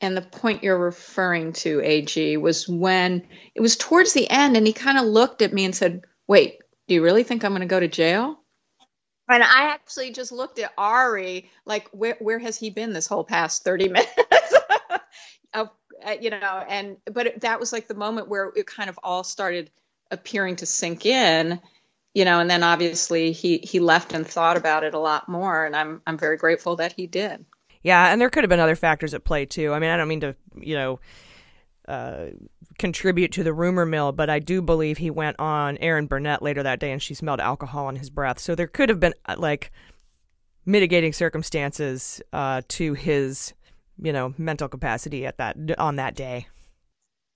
Speaker 11: and the point you're referring to, AG, was when it was towards the end and he kind of looked at me and said, Wait, do you really think I'm going to go to jail? And I actually just looked at Ari like, where, where has he been this whole past 30 [LAUGHS] minutes? of uh, you know, and but that was like the moment where it kind of all started appearing to sink in, you know, and then obviously he he left and thought about it a lot more, and I'm I'm very grateful that he did.
Speaker 1: Yeah, and there could have been other factors at play too. I mean, I don't mean to, you know, uh, contribute to the rumor mill, but I do believe he went on Erin Burnett later that day and she smelled alcohol in his breath. So there could have been uh, like mitigating circumstances uh, to his you know mental capacity at that on that day.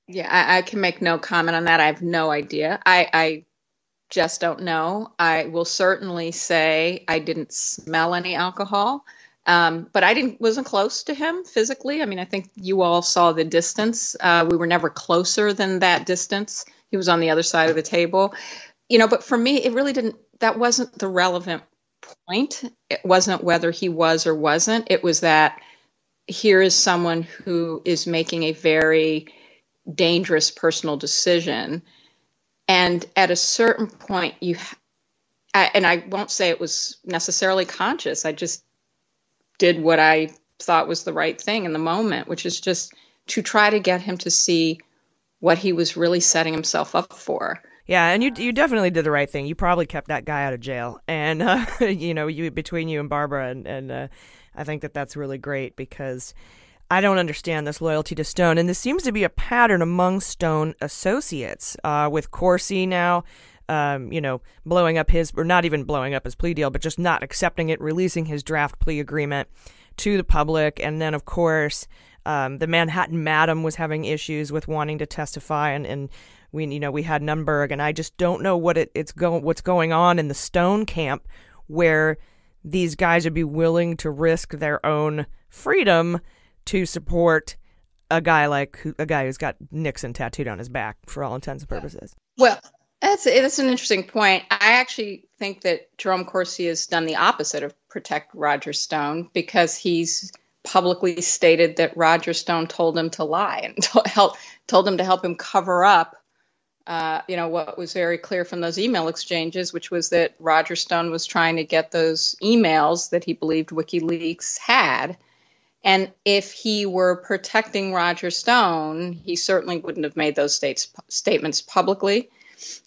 Speaker 11: Yeah I, I, can make no comment on that. I have no idea. I i just don't know. I will certainly say i didn't smell any alcohol um, but i didn't wasn't close to him physically. I mean i think you all saw the distance. Uh, we were never closer than that distance. He was on the other side of the table. You know but for me it really didn't that wasn't the relevant point. It wasn't whether he was or wasn't. It was that here is someone who is making a very dangerous personal decision. And at a certain point you and i won't say it was necessarily conscious. I just did what i thought was the right thing in the moment which is just to try to get him to see what he was really setting himself up for
Speaker 1: Yeah, and you you definitely did the right thing. You probably kept that guy out of jail, and [LAUGHS] uh, you know, you between you and Barbara, and and uh, I think that that's really great because I don't understand this loyalty to Stone, and this seems to be a pattern among Stone associates uh, with Corsi now. Um, you know, blowing up his, or not even blowing up his plea deal, but just not accepting it, releasing his draft plea agreement to the public. And then, of course, um, the Manhattan Madam was having issues with wanting to testify, and, and we, you know, we had Nunberg, and I just don't know what it, it's going, what's going on in the Stone camp where these guys would be willing to risk their own freedom to support a guy like a guy who's got Nixon tattooed on his back for all intents and purposes.
Speaker 11: Well, that's that's an interesting point. I actually think that Jerome Corsi has done the opposite of protect Roger Stone because he's publicly stated that Roger Stone told him to lie and [LAUGHS] to help told him to help him cover up. Uh, you know what was very clear from those email exchanges, which was that Roger Stone was trying to get those emails that he believed WikiLeaks had and if he were protecting Roger Stone, he certainly wouldn't have made those states, statements publicly.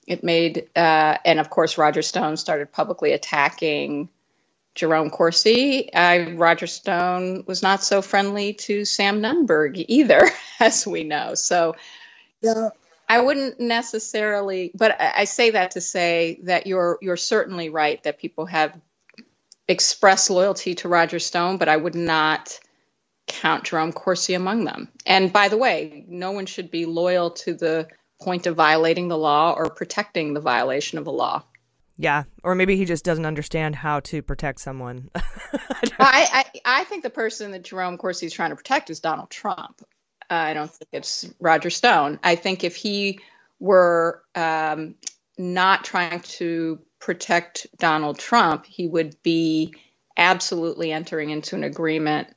Speaker 11: It made, uh, and of course, Roger Stone started publicly attacking Jerome Corsi. Uh, Roger Stone was not so friendly to Sam Nunberg either, [LAUGHS] as we know. So, yeah. I wouldn't necessarily, but I, I say that to say that you're you're certainly right that people have expressed loyalty to Roger Stone, but I would not count Jerome Corsi among them. And by the way, no one should be loyal to the point of violating the law or protecting the violation of a law.
Speaker 1: Yeah, or maybe he just doesn't understand how to protect someone. [LAUGHS]
Speaker 11: I, I, I think the person that Jerome Corsi is trying to protect is Donald Trump. Uh, I don't think it's Roger Stone. I think if he were um, not trying to protect Donald Trump, he would be absolutely entering into an agreement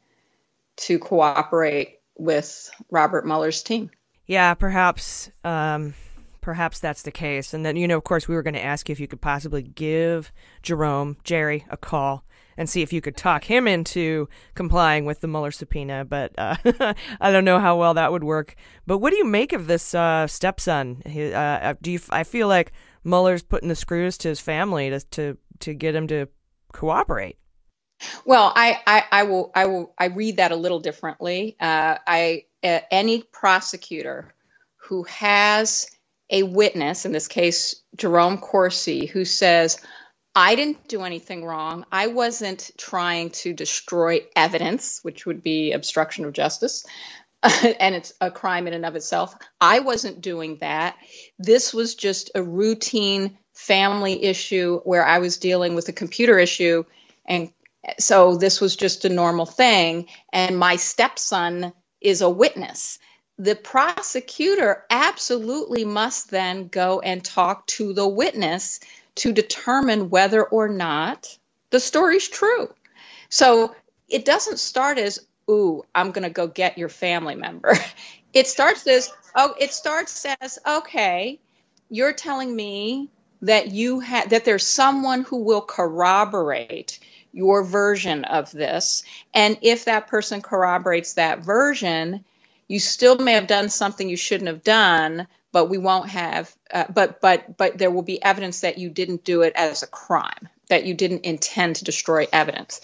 Speaker 11: to cooperate with Robert Mueller's team.
Speaker 1: Yeah, perhaps um, perhaps that's the case. And then, you know, of course, we were going to ask you if you could possibly give Jerome, Jerry, a call and see if you could talk him into complying with the Mueller subpoena. But uh, [LAUGHS] I don't know how well that would work. But what do you make of this uh, stepson? Uh, uh, do you? I feel like Mueller's putting the screws to his family to to to get him to cooperate.
Speaker 11: Well, I, I, I, will I will I read that a little differently. Uh, I any prosecutor who has a witness, in this case Jerome Corsi, who says, "I didn't do anything wrong. I wasn't trying to destroy evidence, which would be obstruction of justice." [LAUGHS] and it's a crime in and of itself. I wasn't doing that. This was just a routine family issue where I was dealing with a computer issue and so this was just a normal thing. And my stepson is a witness. The prosecutor absolutely must then go and talk to the witness to determine whether or not the story's true. So it doesn't start as, ooh, I'm going to go get your family member. [LAUGHS] It starts as, oh, it starts as, okay, you're telling me that you have that there's someone who will corroborate your version of this. And if that person corroborates that version, you still may have done something you shouldn't have done, but we won't have. Uh, but but but there will be evidence that you didn't do it as a crime, that you didn't intend to destroy evidence.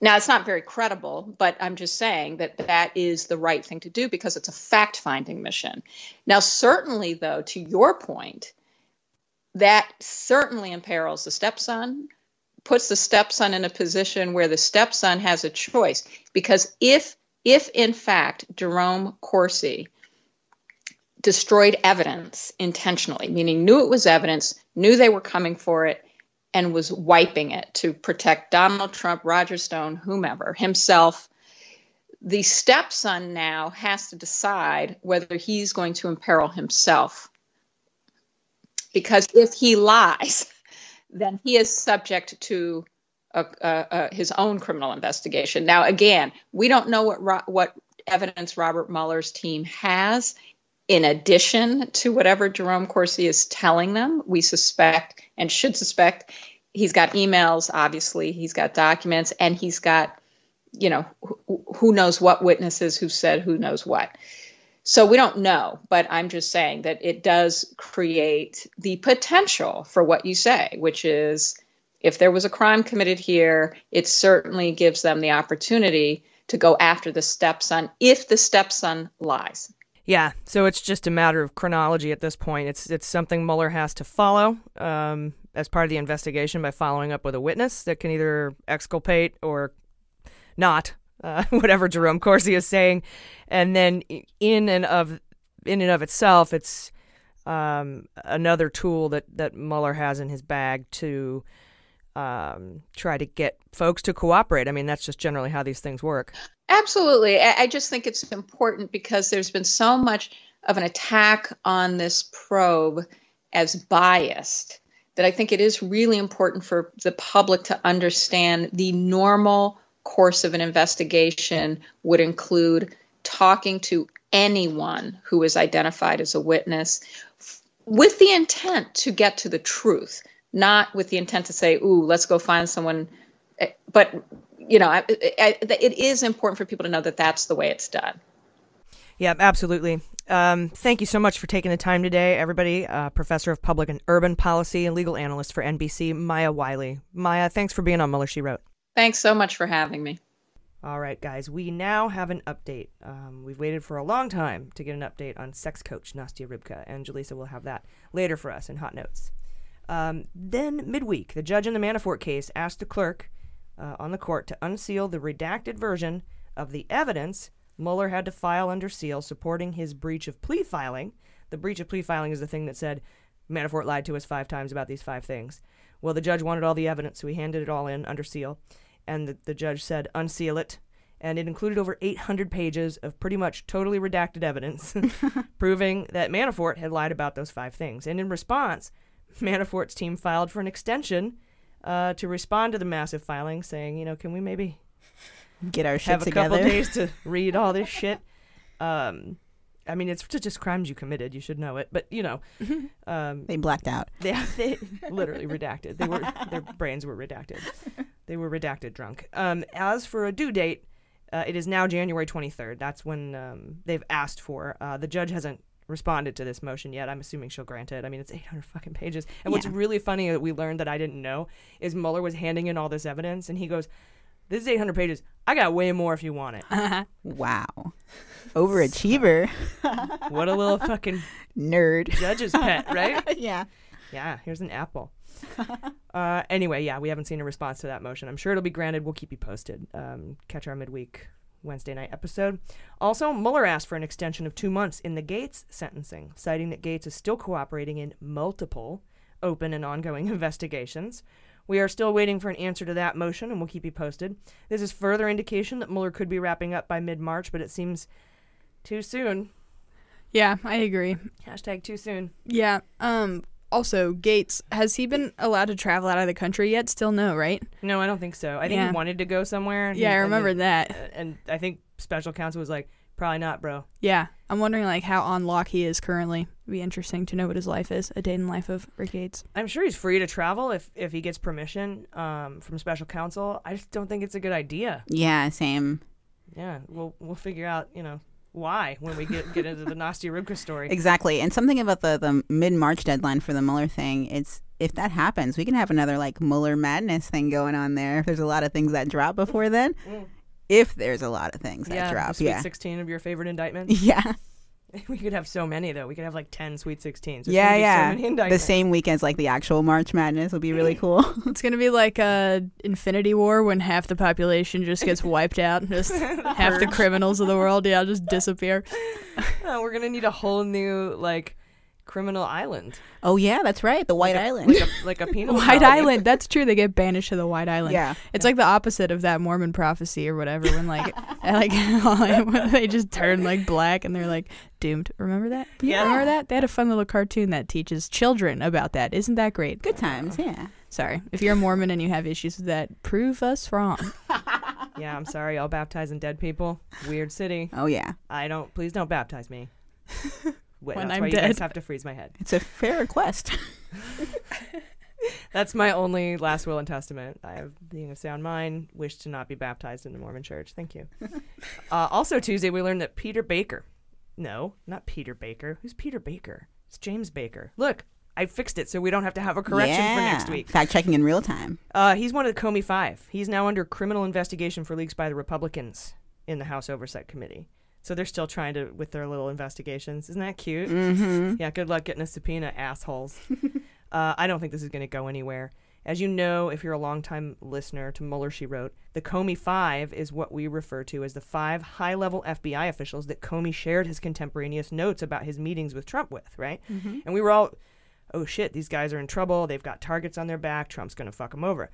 Speaker 11: Now, it's not very credible, but I'm just saying that that is the right thing to do because it's a fact finding mission. Now, certainly, though, to your point, that certainly imperils the stepson, puts the stepson in a position where the stepson has a choice because if if in fact Jerome Corsi destroyed evidence intentionally, meaning knew it was evidence, knew they were coming for it, and was wiping it to protect Donald Trump, Roger Stone, whomever, himself. The stepson now has to decide whether he's going to imperil himself. Because if he lies, then he is subject to a, a, a, his own criminal investigation. Now, again, we don't know what what evidence Robert Mueller's team has. In addition to whatever Jerome Corsi is telling them, we suspect and should suspect he's got emails. Obviously, he's got documents, and he's got, you know, who, who knows what witnesses who said who knows what. So we don't know, but I'm just saying that it does create the potential for what you say, which is if there was a crime committed here, it certainly gives them the opportunity to go after the stepson if the stepson lies.
Speaker 1: Yeah, so it's just a matter of chronology at this point. It's it's something Mueller has to follow um, as part of the investigation by following up with a witness that can either exculpate or not uh, [LAUGHS] whatever Jerome Corsi is saying, and then in and of in and of itself, it's um, another tool that that Mueller has in his bag to um, try to get folks to cooperate. I mean, that's just generally how these things work.
Speaker 11: Absolutely. I just think it's important because there's been so much of an attack on this probe as biased that I think it is really important for the public to understand the normal course of an investigation would include talking to anyone who is identified as a witness with the intent to get to the truth, not with the intent to say, ooh, let's go find someone. But you know, it is important for people to know that that's the way it's done.
Speaker 1: Yeah, absolutely. Um, thank you so much for taking the time today, everybody. Uh, Professor of Public and Urban Policy and legal analyst for NBC, Maya Wiley. Maya, thanks for being on Mueller, She Wrote.
Speaker 11: Thanks so much for having me.
Speaker 1: All right, guys, we now have an update. Um, we've waited for a long time to get an update on sex coach Nastya Rybka, and Jaleesa will have that later for us in Hot Notes. Um, then, midweek, the judge in the Manafort case asked the clerk uh, on the court to unseal the redacted version of the evidence Mueller had to file under seal supporting his breach of plea filing. The breach of plea filing is the thing that said Manafort lied to us five times about these five things. Well, the judge wanted all the evidence, so he handed it all in under seal. And the, the judge said, unseal it. And it included over 800 pages of pretty much totally redacted evidence [LAUGHS] proving that Manafort had lied about those five things. And in response, Manafort's team filed for an extension uh, to respond to the massive filing, saying, you know, can we maybe
Speaker 9: get our shit
Speaker 1: have
Speaker 9: together?
Speaker 1: a couple days to [LAUGHS] read all this shit? Um, I mean, it's just crimes you committed. You should know it, but you know, um,
Speaker 9: they blacked out. [LAUGHS]
Speaker 1: They, they literally redacted. They were their brains were redacted. They were redacted drunk. Um, as for a due date, uh, it is now January 23rd. That's when um, they've asked for. Uh, the judge hasn't responded to this motion yet. I'm assuming she'll grant it. I mean, it's 800 fucking pages. And yeah. what's really funny that we learned that I didn't know is Mueller was handing in all this evidence, and he goes, "This is 800 pages. I got way more if you want it."
Speaker 9: wow, overachiever.
Speaker 1: what a little fucking [LAUGHS]
Speaker 9: nerd.
Speaker 1: Judge's pet, right? [LAUGHS]
Speaker 9: yeah.
Speaker 1: Yeah. Here's an apple. [LAUGHS] uh, anyway, yeah, we haven't seen a response to that motion. I'm sure it'll be granted. We'll keep you posted. Um, catch our midweek Wednesday night episode. Also, Mueller asked for an extension of two months in the Gates sentencing, citing that Gates is still cooperating in multiple open and ongoing [LAUGHS] investigations. We are still waiting for an answer to that motion, and we'll keep you posted. This is further indication that Mueller could be wrapping up by mid March, but it seems too soon.
Speaker 8: Yeah, I agree.
Speaker 1: Hashtag too soon.
Speaker 8: Yeah. Um, also, Gates, has he been allowed to travel out of the country yet? Still no, right?
Speaker 1: No, I don't think so. I think yeah. he wanted to go somewhere.
Speaker 8: Yeah,
Speaker 1: he,
Speaker 8: I remember
Speaker 1: and
Speaker 8: that.
Speaker 1: And I think special counsel was like, probably not, bro.
Speaker 8: Yeah. I'm wondering like how on lock he is currently. It'd be interesting to know what his life is, a day in the life of Rick Gates.
Speaker 1: I'm sure he's free to travel if, if he gets permission um, from special counsel. I just don't think it's a good idea.
Speaker 9: Yeah, same.
Speaker 1: Yeah, we'll we'll figure out, you know, why when we get get into the Nastya Rybka story. [LAUGHS]
Speaker 9: Exactly, and something about the the mid March deadline for the Mueller thing. It's if that happens, we can have another like Mueller madness thing going on there. If there's a lot of things that drop before then, mm. if there's a lot of things that
Speaker 1: yeah,
Speaker 9: drop,
Speaker 1: sweet
Speaker 9: yeah,
Speaker 1: sixteen of your favorite indictments. [LAUGHS]
Speaker 9: Yeah. [LAUGHS]
Speaker 1: We could have so many though. We could have like ten Sweet Sixteens.
Speaker 9: yeah, yeah. So the same weekends like the actual March Madness would be really [LAUGHS] cool. [LAUGHS]
Speaker 8: it's gonna be like a Infinity War when half the population just gets wiped out. Just half the criminals of the world, yeah, just disappear.
Speaker 1: Oh, we're gonna need a whole new like criminal island.
Speaker 9: Oh yeah, that's right, the White
Speaker 1: like
Speaker 9: Island,
Speaker 1: a, like a, like a [LAUGHS] penal
Speaker 8: White Island. That's true. They get banished to the White Island.
Speaker 9: Yeah,
Speaker 8: it's like the opposite of that Mormon prophecy or whatever. When like, [LAUGHS] like when [LAUGHS] they just turn like black and they're like doomed. Remember that?
Speaker 1: Yeah,
Speaker 8: remember that? They had a fun little cartoon that teaches children about that. Isn't that great?
Speaker 9: Good times. Oh. Yeah.
Speaker 8: Sorry, if you're a Mormon and you have issues with that, prove us wrong.
Speaker 1: yeah, I'm sorry. I'll baptizing dead people. Weird city.
Speaker 9: Oh yeah.
Speaker 1: I don't. Please don't baptize me.
Speaker 8: When
Speaker 1: That's
Speaker 8: I'm
Speaker 1: why
Speaker 8: dead.
Speaker 1: You guys have to freeze my head.
Speaker 9: It's a fair request. [LAUGHS] [LAUGHS]
Speaker 1: That's my only last will and testament. I have, being of sound mind, wish to not be baptized in the Mormon Church. Thank you. [LAUGHS] uh, also, Tuesday we learned that Peter Baker, No, not Peter Baker. Who's Peter Baker? It's James Baker. Look, I fixed it so we don't have to have a correction for next week.
Speaker 9: Fact checking in real time.
Speaker 1: Uh, he's one of the Comey Five. He's now under criminal investigation for leaks by the Republicans in the House Oversight Committee. So they're still trying to with their little investigations. Isn't that cute?
Speaker 9: Mhm.
Speaker 1: Yeah. Good luck getting a subpoena, assholes. [LAUGHS] uh, I don't think this is going to go anywhere. As you know, if you're a longtime listener to Mueller, she wrote, the Comey Five is what we refer to as the five high-level FBI officials that Comey shared his contemporaneous notes about his meetings with Trump with, right?
Speaker 12: Mhm.
Speaker 1: And we were all, oh shit, these guys are in trouble. They've got targets on their back. Trump's going to fuck them over.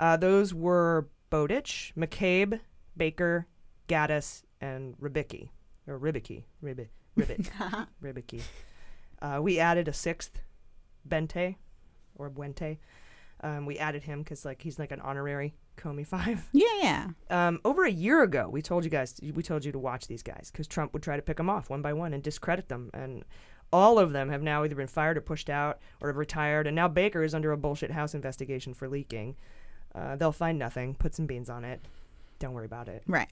Speaker 1: Uh, those were Bowdich, McCabe, Baker, Ghattas, and Rybicki. Or Rybicki. Ribbit. Ribbit. Rybicki. [LAUGHS] Uh, we added a sixth, Bente, or Buente. Um, we added him because like he's like an honorary Comey Five. [LAUGHS]
Speaker 9: Yeah, yeah.
Speaker 1: Um, over a year ago, we told you guys, we told you to watch these guys because Trump would try to pick them off one by one and discredit them. And all of them have now either been fired or pushed out or have retired. And now Baker is under a bullshit House investigation for leaking. Uh, they'll find nothing. Put some beans on it. Don't worry about it.
Speaker 9: Right.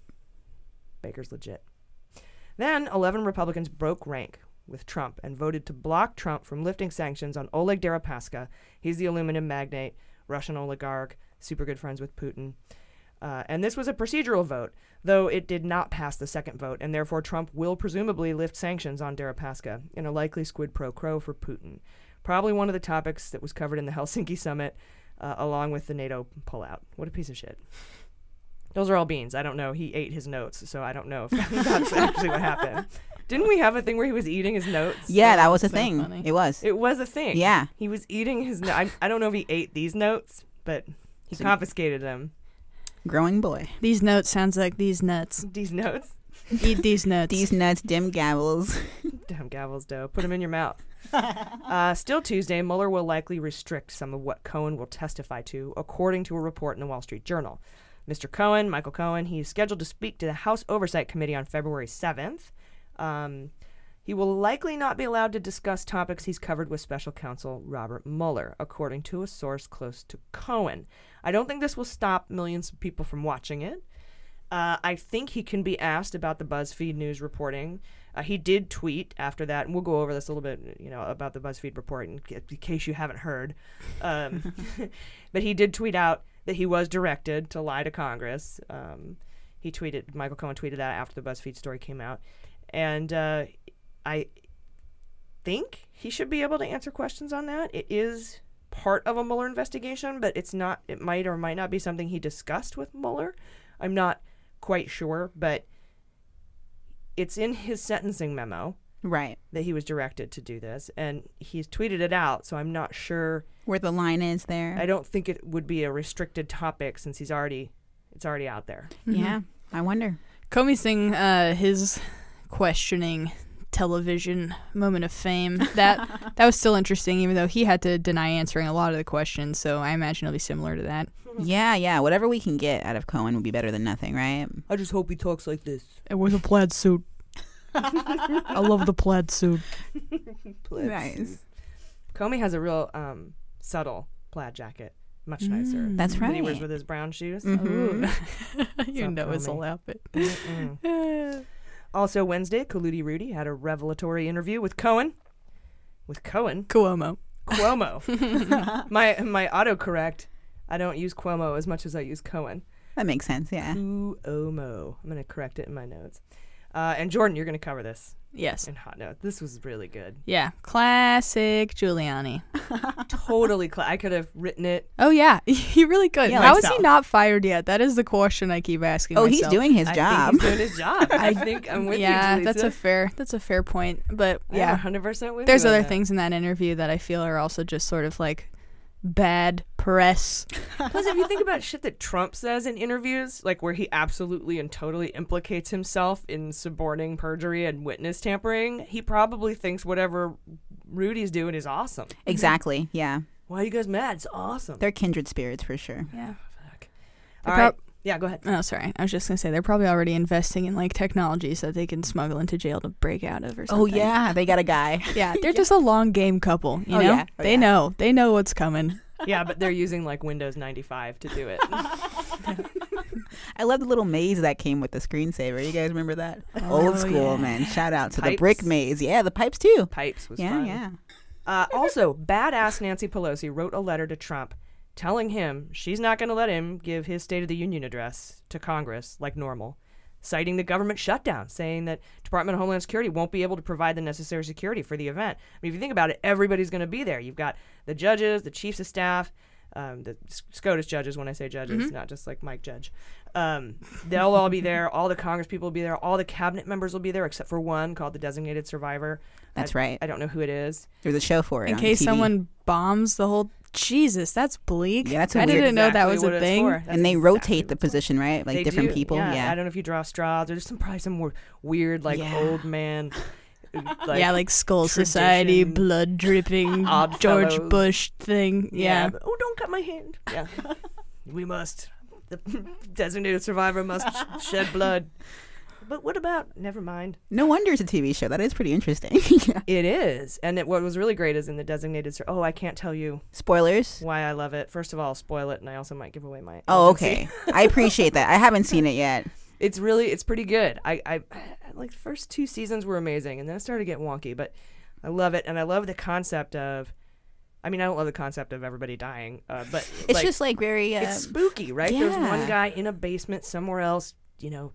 Speaker 1: Baker's legit. Then 11 Republicans broke rank with Trump and voted to block Trump from lifting sanctions on Oleg Deripaska. He's the aluminum magnate, Russian oligarch, super good friends with Putin. Uh, and this was a procedural vote, though it did not pass the second vote, and therefore Trump will presumably lift sanctions on Deripaska in a likely squid pro quo for Putin. Probably one of the topics that was covered in the [LAUGHS] Helsinki summit, uh, along with the NATO pullout. What a piece of shit. Those are all beans. I don't know. He ate his notes, so I don't know if [LAUGHS] that's actually what happened. Didn't we have a thing where he was eating his notes?
Speaker 9: Yeah, that was a thing. It was.
Speaker 1: It was a thing.
Speaker 9: Yeah.
Speaker 1: He was eating his. No- I, I don't know if he ate these notes, but he
Speaker 9: So-
Speaker 1: confiscated them.
Speaker 9: Growing boy.
Speaker 8: These notes sounds like these nuts.
Speaker 1: These notes.
Speaker 8: Eat these [LAUGHS] nuts.
Speaker 9: These nuts, dim gavels. [LAUGHS]
Speaker 1: Damn Gavel's dough. Put them in your mouth. uh, still Tuesday, Mueller will likely restrict some of what Cohen will testify to, according to a report in the Wall Street Journal. Mr. Cohen, Michael Cohen, he's scheduled to speak to the House Oversight Committee on February 7th. Um, he will likely not be allowed to discuss topics he's covered with special counsel Robert Mueller, according to a source close to Cohen. I don't think this will stop millions of people from watching it. Uh, I think he can be asked about the BuzzFeed news reporting. Uh, he did tweet after that, and we'll go over this a little bit, you know, about the BuzzFeed report in, in case you haven't heard. Um, [LAUGHS] but he did tweet out that he was directed to lie to Congress. Um, he tweeted, Michael Cohen tweeted that after the BuzzFeed story came out, and uh, I think he should be able to answer questions on that. It is part of a Mueller investigation, but it's not. It might or might not be something he discussed with Mueller. I'm not quite sure, but it's in his sentencing memo.
Speaker 9: Right.
Speaker 1: That he was directed to do this, and he's tweeted it out. So I'm not sure
Speaker 9: Where the line is there.
Speaker 1: I don't think it would be a restricted topic since he's already it's already out there.
Speaker 9: Yeah. I wonder.
Speaker 8: Comey Singh, uh, his questioning television moment of fame that [LAUGHS] that was still interesting, even though he had to deny answering a lot of the questions. So I imagine it'll be similar to that. [LAUGHS]
Speaker 9: Yeah, yeah. Whatever we can get out of Cohen would be better than nothing, right?
Speaker 1: I just hope he talks like this.
Speaker 8: And with a plaid suit. I love the plaid suit. [LAUGHS]
Speaker 9: Nice.
Speaker 1: Comey has a real um, subtle plaid jacket, much nicer.
Speaker 8: Mm.
Speaker 9: That's
Speaker 1: That he wears with his brown shoes.
Speaker 9: Mhm. [LAUGHS]
Speaker 8: you [LAUGHS]
Speaker 1: Sup,
Speaker 8: know his
Speaker 1: Comey?
Speaker 8: whole outfit.
Speaker 1: Also Wednesday, Colludy Rudy had a revelatory interview with Cohen. With Cohen.
Speaker 8: Cuomo.
Speaker 1: Cuomo. my my autocorrect. I don't use Cuomo as much as I use Cohen.
Speaker 9: That makes sense, yeah.
Speaker 1: Cuomo. I'm gonna correct it in my notes. Uh, and Jordan, you're gonna cover this.
Speaker 8: Yes.
Speaker 1: In hot notes. This was really good.
Speaker 8: Yeah, classic Giuliani. [LAUGHS]
Speaker 1: totally. Cl- I could have written it.
Speaker 8: Oh yeah, [LAUGHS] he really could.
Speaker 1: Yeah,
Speaker 8: How
Speaker 1: like
Speaker 8: is he not fired yet? That is the question I keep asking.
Speaker 9: Oh, he's doing his
Speaker 1: I
Speaker 9: job.
Speaker 1: think he's doing his job. [LAUGHS] I think I'm with
Speaker 8: yeah,
Speaker 1: you.
Speaker 8: Yeah, that's a fair. That's a fair point. But
Speaker 1: I'm
Speaker 8: yeah,
Speaker 1: 100% with
Speaker 8: There's
Speaker 1: you on
Speaker 8: other
Speaker 1: that.
Speaker 8: things in that interview that I feel are also just sort of like bad press.
Speaker 1: Plus, if you think about shit that Trump says in interviews, like where he absolutely and totally implicates himself in suborning perjury and witness tampering, he probably thinks whatever Rudy's doing is awesome. [LAUGHS]
Speaker 9: Exactly. Yeah.
Speaker 1: Why are you guys mad? It's awesome.
Speaker 9: They're kindred spirits for sure.
Speaker 8: Yeah.
Speaker 1: All right.
Speaker 8: Prob-
Speaker 1: Yeah, go ahead.
Speaker 8: Oh, sorry. I was just gonna say they're probably already investing in like technologies that they can smuggle into jail to break out of or something.
Speaker 9: Oh yeah, they got a guy. [LAUGHS]
Speaker 8: Yeah, they're [LAUGHS] just a long game couple. You
Speaker 9: Oh,
Speaker 8: know,
Speaker 9: yeah. Oh,
Speaker 8: they
Speaker 9: yeah.
Speaker 8: know. They know what's coming. [LAUGHS]
Speaker 1: yeah, but they're using like Windows 95 to do it.
Speaker 9: I love the little maze that came with the screensaver. You guys remember that? Old school,
Speaker 1: yeah.
Speaker 9: man. Shout out to the brick maze. Yeah, the pipes too.
Speaker 1: Pipes was
Speaker 9: yeah,
Speaker 1: fun.
Speaker 9: yeah.
Speaker 1: Uh, also, badass Nancy Pelosi wrote a letter to Trump telling him she's not going to let him give his State of the Union address to Congress like normal, citing the government shutdown, saying that Department of Homeland Security won't be able to provide the necessary security for the event. I mean, if you think about it, everybody's going to be there. You've got the judges, the chiefs of staff, um, the SCOTUS judges, when I say judges,
Speaker 8: Mhm.
Speaker 1: not just like Mike Judge. Um, they'll all be there. All the Congress people will be there. All the cabinet members will be there, except for one called the designated survivor.
Speaker 9: That's
Speaker 1: I-
Speaker 9: right.
Speaker 1: I don't know who it is.
Speaker 9: There's a show for it.
Speaker 8: In
Speaker 9: on
Speaker 8: case
Speaker 9: TV.
Speaker 8: someone bombs the whole. Jesus, that's bleak.
Speaker 9: Yeah, that's a
Speaker 8: I
Speaker 9: weird-
Speaker 8: didn't know that was a thing.
Speaker 1: for.
Speaker 9: And they
Speaker 1: exactly
Speaker 9: rotate the position, right? Like
Speaker 1: They
Speaker 9: different
Speaker 1: do,
Speaker 9: people. Yeah.
Speaker 1: I don't know if you draw straws. Or there's some probably some more weird, like
Speaker 9: Yeah.
Speaker 1: old man.
Speaker 8: Uh, [LAUGHS] yeah, like Skull Society, blood dripping, [LAUGHS]
Speaker 1: Odd
Speaker 8: George
Speaker 1: Fellows.
Speaker 8: Bush thing. Yeah.
Speaker 1: but- oh, don't cut my hand. Yeah. [LAUGHS] we must. The designated survivor must shed blood. But what about? Never mind.
Speaker 9: No wonder it's a TV show. That is pretty interesting. [LAUGHS]
Speaker 1: It is, and it, what was really great is in the designated. Sur- oh, I can't tell you
Speaker 9: Spoilers.
Speaker 1: why I love it. First of all, I'll spoil it, and I also might give away my.
Speaker 9: Oh,
Speaker 1: agency.
Speaker 9: okay. I appreciate that. I haven't seen it [LAUGHS] yet.
Speaker 1: it's really it's pretty good. I, I like the first two seasons were amazing, and then it started to get wonky. But I love it, and I love the concept of. I mean, I don't love the concept of everybody dying, uh, but
Speaker 9: It's just like very. Uh,
Speaker 1: it's spooky, right? There's one guy in a basement somewhere else, you know,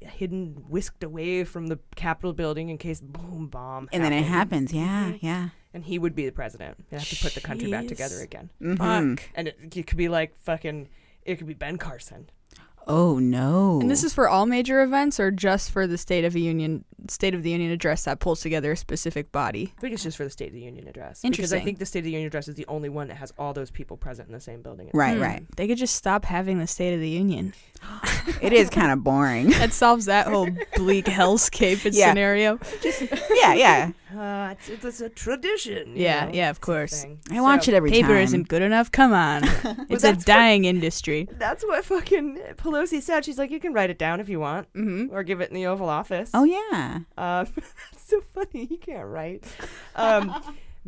Speaker 1: hidden, whisked away from the Capitol building in case boom bomb.
Speaker 9: and then it
Speaker 1: happens.
Speaker 9: happens. Yeah,
Speaker 1: Mhm.
Speaker 9: yeah.
Speaker 1: And he would be the president. He'd have to put the country back together again.
Speaker 9: Mhm.
Speaker 8: Fuck.
Speaker 1: And it, it could be like fucking. It could be Ben Carson.
Speaker 9: Oh no.
Speaker 8: And this is for all major events, or just for the State of the Union State of the Union address that pulls together a specific body?
Speaker 1: I think it's just for the State of the Union address. Interesting. Because I think the State of the Union address is the only one that has all those people present in the same building.
Speaker 9: Right, right.
Speaker 8: They could just stop having the State of the Union.
Speaker 9: It is kind of boring.
Speaker 8: That solves that whole bleak hellscape [LAUGHS]
Speaker 9: Yeah.
Speaker 8: scenario.
Speaker 9: yeah, yeah.
Speaker 1: Uh, it's, it's a tradition.
Speaker 8: Yeah,
Speaker 1: know?
Speaker 8: yeah, of
Speaker 1: It's a
Speaker 8: course.
Speaker 1: thing.
Speaker 9: I watch it every
Speaker 8: Paper
Speaker 9: time.
Speaker 8: isn't good enough. Come on, [LAUGHS] it's a
Speaker 1: that's what-
Speaker 8: dying industry.
Speaker 1: That's what fucking Pelosi said. She's like, you can write it down if you want,
Speaker 8: Mm-hmm.
Speaker 1: or give it in the Oval Office.
Speaker 9: Oh yeah.
Speaker 1: Um, [LAUGHS] that's so funny. You can't write. Um,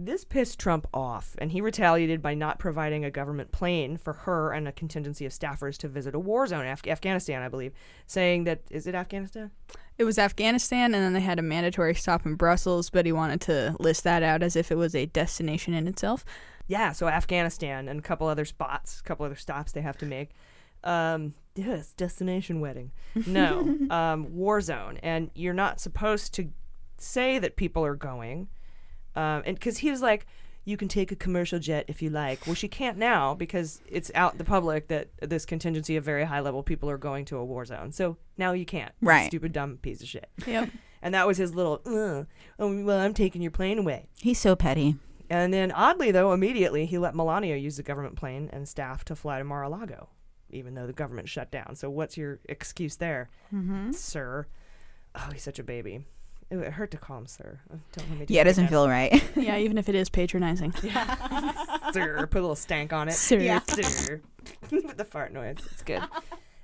Speaker 1: this pissed Trump off, and he retaliated by not providing a government plane for her and a contingency of staffers to visit a war zone, Af- Afghanistan, I believe, saying that is it Afghanistan?
Speaker 8: It was Afghanistan, and then they had a mandatory stop in Brussels, but he wanted to list that out as if it was a destination in itself.
Speaker 1: Yeah, so Afghanistan and a couple other spots, a couple other stops they have to make. Um, yes, destination wedding. No, [LAUGHS] um, war zone, and you're not supposed to say that people are going. Um, and because he was like, you can take a commercial jet if you like. Well, she can't now because it's out in the public that this contingency of very high level people are going to a war zone. So now you can't.
Speaker 9: Right.
Speaker 1: Stupid dumb piece of shit.
Speaker 8: Yep.
Speaker 1: And that was his little. Oh, well, I'm taking your plane away.
Speaker 9: He's so petty.
Speaker 1: And then, oddly though, immediately he let Melania use the government plane and staff to fly to Mar-a-Lago, even though the government shut down. So, what's your excuse there,
Speaker 9: Mm-hmm.
Speaker 1: sir? Oh, he's such a baby. It, it hurt to call him sir. Uh, Don't let me. do
Speaker 9: Yeah, it doesn't
Speaker 1: again.
Speaker 9: feel right. [LAUGHS]
Speaker 8: Yeah, even if it is patronizing. [LAUGHS] [LAUGHS]
Speaker 1: sir. Put a little stank on it.
Speaker 8: Sir.
Speaker 1: Yeah, sir. With the fart noise. It's good.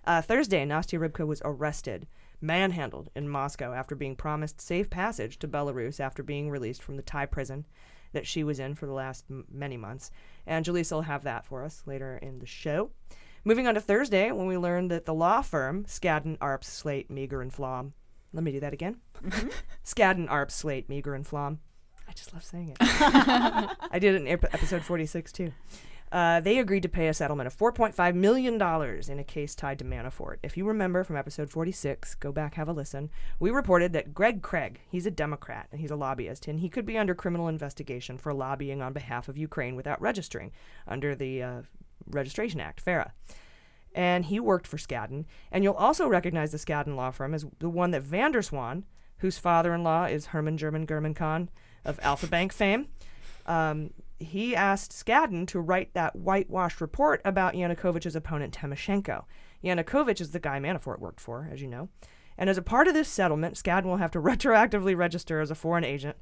Speaker 1: Uh, Thursday, Nastya Rybka was arrested, manhandled in Moscow after being promised safe passage to Belarus after being released from the Thai prison that she was in for the last m- many months. And Jaleesa will have that for us later in the show. Moving on to Thursday, when we learned that the law firm Skadden, Arps, Slate, Meagher, and Flom. Let me do that again. [LAUGHS] Skadden, Arps, Slate, Meagher, and Flom. I just love saying it. [LAUGHS] I did it in ep- episode 46 too. Uh, they agreed to pay a settlement of $4.5 million in a case tied to Manafort. If you remember from episode 46, go back, have a listen. We reported that Greg Craig, he's a Democrat and he's a lobbyist, and he could be under criminal investigation for lobbying on behalf of Ukraine without registering under the uh, Registration Act, FARA. And he worked for Skadden. And you'll also recognize the Skadden law firm as the one that van der Zwaan, whose father in law is Herman German German Khan of Alfa Bank fame, um, he asked Skadden to write that whitewashed report about Yanukovych's opponent Tymoshenko. Yanukovych is the guy Manafort worked for, as you know. And as a part of this settlement, Skadden will have to [LAUGHS] retroactively register as a foreign agent.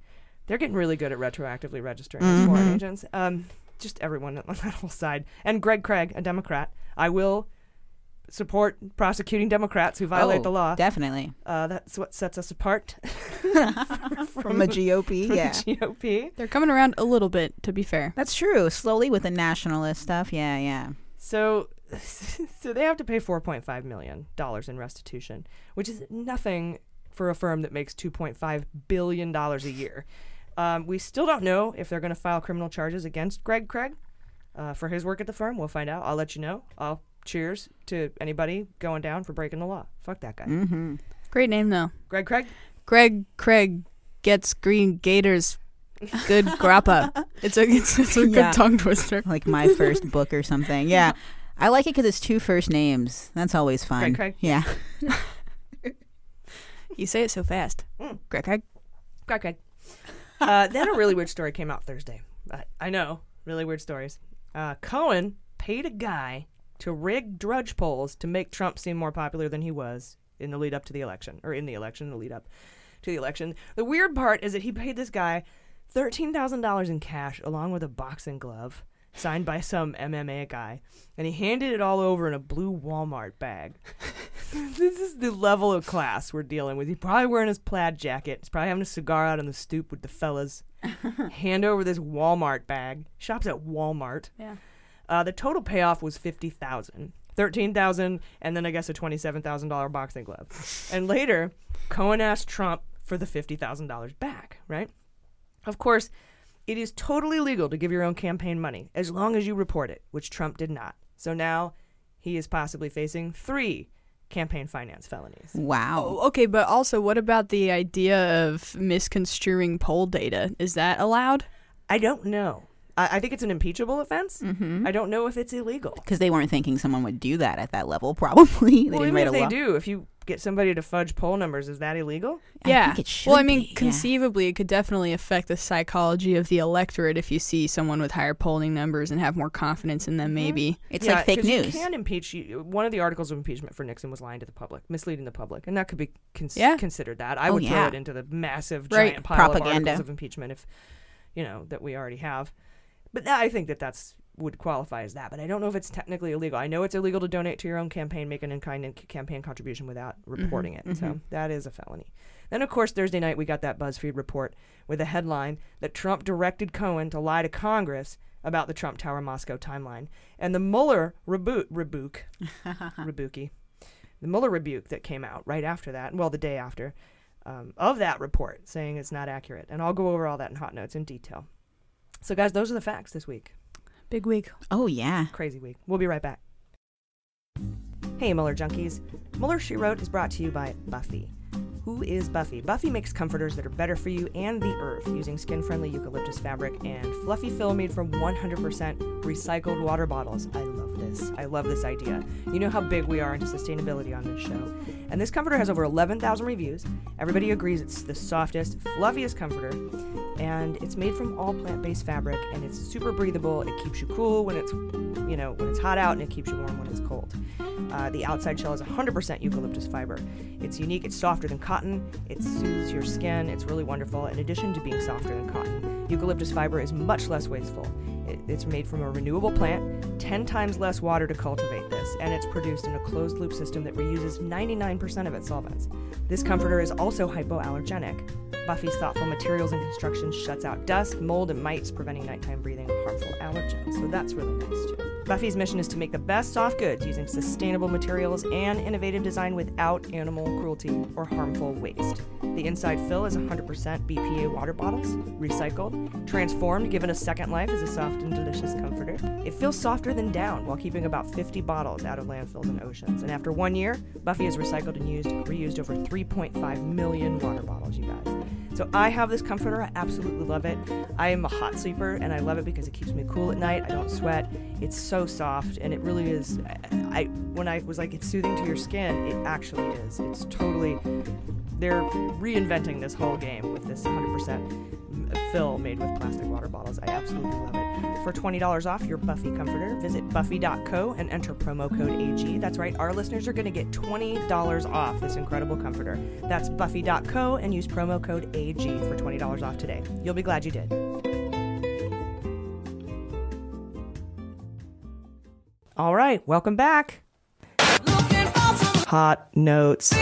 Speaker 1: They're getting really good at retroactively registering as foreign agents. Um, just everyone on [LAUGHS] that whole side. And Greg Craig, a Democrat. I will support prosecuting Democrats who violate
Speaker 9: Oh,
Speaker 1: the law.
Speaker 9: Definitely.
Speaker 1: Uh, that's what sets us apart [LAUGHS]
Speaker 9: From the GOP,
Speaker 1: from
Speaker 9: yeah.
Speaker 1: the GOP.
Speaker 8: They're coming around a little bit, to be fair.
Speaker 9: That's true. Slowly with the nationalist stuff. Yeah, yeah.
Speaker 1: So [LAUGHS] so they have to pay 4.5 million dollars in restitution, which is nothing for a firm that makes 2.5 billion dollars a year. Um, we still don't know if they're going to file criminal charges against Greg Craig uh, for his work at the firm. We'll find out. I'll let you know. I'll cheers to anybody going down for breaking the law. Fuck that guy.
Speaker 8: Mm-hmm. Great name though.
Speaker 1: Greg Craig.
Speaker 8: Greg Craig gets green gators. Good grappa. [LAUGHS] It's a it's, it's a
Speaker 9: Yeah.
Speaker 8: good tongue twister.
Speaker 9: Like my first book or something. Yeah. [LAUGHS] I like it because it's two first names. That's always fun.
Speaker 8: Greg Craig?
Speaker 9: Yeah. [LAUGHS]
Speaker 8: You say it so fast. Greg Craig.
Speaker 1: Greg Craig. Uh, then a really weird story came out Thursday. I, I know, really weird stories. Uh, Cohen paid a guy to rig Drudge polls to make Trump seem more popular than he was in the lead up to the election, or in the election, the lead up to the election. The weird part is that he paid this guy $13,000 in cash along with a boxing glove signed by some MMA guy, and he handed it all over in a blue Walmart bag. [LAUGHS] this is the level of class we're dealing with. He's probably wearing his plaid jacket. He's probably having a cigar out on the stoop with the fellas. [LAUGHS] Hand over this Walmart bag. Shops at Walmart.
Speaker 8: Yeah.
Speaker 1: Uh, the total payoff was fifty thousand. Thirteen thousand, and then I guess a twenty-seven thousand dollar boxing glove. and later, Cohen asked Trump for the fifty thousand dollars back. Right? Of course, it is totally legal to give your own campaign money as long as you report it, which Trump did not. So now he is possibly facing three campaign finance felonies.
Speaker 9: Wow.
Speaker 8: Oh, okay, but also, what about the idea of misconstruing poll data? Is that allowed?
Speaker 1: I don't know. I, I think it's an impeachable offense. Mm-hmm. I don't know if it's illegal.
Speaker 9: Because they weren't thinking someone would do that at that level, [LAUGHS] probably. they
Speaker 1: well,
Speaker 9: didn't
Speaker 1: even if they
Speaker 9: law.
Speaker 1: do, if you get somebody to fudge poll numbers, is that illegal?
Speaker 8: yeah.
Speaker 9: it should
Speaker 8: well, I mean,
Speaker 9: be, yeah.
Speaker 8: conceivably, it could definitely affect the psychology of the electorate if you see someone with higher polling numbers and have more confidence in them. Maybe
Speaker 9: It's
Speaker 1: Yeah,
Speaker 9: like fake news.
Speaker 1: You can impeach. You, one of the articles of impeachment for Nixon was lying to the public, misleading the public, and that could be cons-
Speaker 8: Yeah.
Speaker 1: considered that. I
Speaker 9: Oh,
Speaker 1: would throw it into the massive
Speaker 8: Right.
Speaker 1: giant pile of
Speaker 9: Propaganda.
Speaker 1: articles of impeachment if you know that we already have. But I think that that's would qualify as that. But I don't know if it's technically illegal. I know it's illegal to donate to your own campaign, make an in-kind campaign contribution without reporting it. So that is a felony. Then, of course, Thursday night we got that BuzzFeed report with a headline that Trump directed Cohen to lie to Congress about the Trump Tower Moscow timeline, and the Mueller rebu- rebuke, [LAUGHS] rebuke, the Mueller rebuke that came out right after that, well, the day after, um, of that report, saying it's not accurate. And I'll go over all that in hot notes in detail. So, guys, those are the facts this week.
Speaker 8: big week.
Speaker 9: Oh, yeah.
Speaker 1: Crazy week. We'll be right back. Hey, Mueller junkies. Mueller She Wrote is brought to you by Buffy. Who is Buffy? Buffy makes comforters that are better for you and the earth using skin friendly eucalyptus fabric and fluffy fill made from 100% recycled water bottles. I love this. I love this idea. You know how big we are into sustainability on this show. And this comforter has over 11,000 reviews. Everybody agrees it's the softest, fluffiest comforter. And it's made from all plant based fabric and it's super breathable. It keeps you cool when it's, you know, when it's hot out and it keeps you warm when it's cold. Uh, the outside shell is 100% eucalyptus fiber. It's unique, it's softer than cotton, it soothes your skin, it's really wonderful. In addition to being softer than cotton, eucalyptus fiber is much less wasteful. It, it's made from a renewable plant, 10 times less water to cultivate this, and it's produced in a closed loop system that reuses 99% of its solvents. This comforter is also hypoallergenic. Buffy's thoughtful materials and construction shuts out dust, mold, and mites, preventing nighttime breathing of harmful allergens. So that's really nice too. Buffy's mission is to make the best soft goods using sustainable materials and innovative design without animal cruelty or harmful waste. The inside fill is 100% BPA water bottles, recycled, transformed, given a second life as a soft and delicious comforter. It feels softer than down while keeping about 50 bottles out of landfills and oceans. And after one year, Buffy has recycled and used reused over 3.5 million water bottles, you guys. So I have this comforter. I absolutely love it. I am a hot sleeper and I love it because it keeps me cool at night. I don't sweat. It's so soft and it really is. I when I was like it's soothing to your skin, it actually is. It's totally. They're reinventing this whole game with this 100% fill made with plastic water bottles. I absolutely love it. For $20 off your Buffy comforter, visit buffy.co and enter promo code AG. That's right, our listeners are going to get $20 off this incredible comforter. That's buffy.co and use promo code AG for $20 off today. You'll be glad you did. All right, welcome back. Hot notes.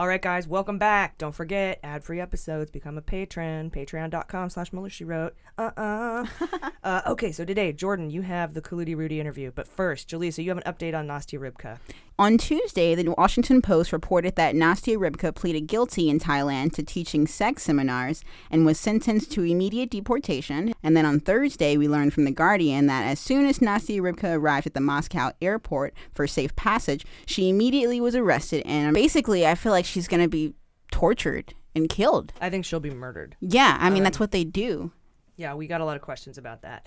Speaker 1: All right, guys, welcome back. Don't forget, ad-free episodes. Become a patron. Patreon.com slash Mueller, she wrote. Uh-uh. [LAUGHS] uh, okay, so today, Jordan, you have the Colludy Rudy interview. But first, Jaleesa, you have an update on Nastya Rybka.
Speaker 9: On Tuesday, the Washington Post reported that Nastya Rybka pleaded guilty in Thailand to teaching sex seminars and was sentenced to immediate deportation. And then on Thursday, we learned from The Guardian that as soon as Nastya Rybka arrived at the Moscow airport for safe passage, she immediately was arrested. And basically, I feel like she's going to be tortured and killed.
Speaker 1: I think she'll be murdered.
Speaker 9: Yeah, I mean,
Speaker 1: Um,
Speaker 9: that's what they do.
Speaker 1: Yeah, we got a lot of questions about that,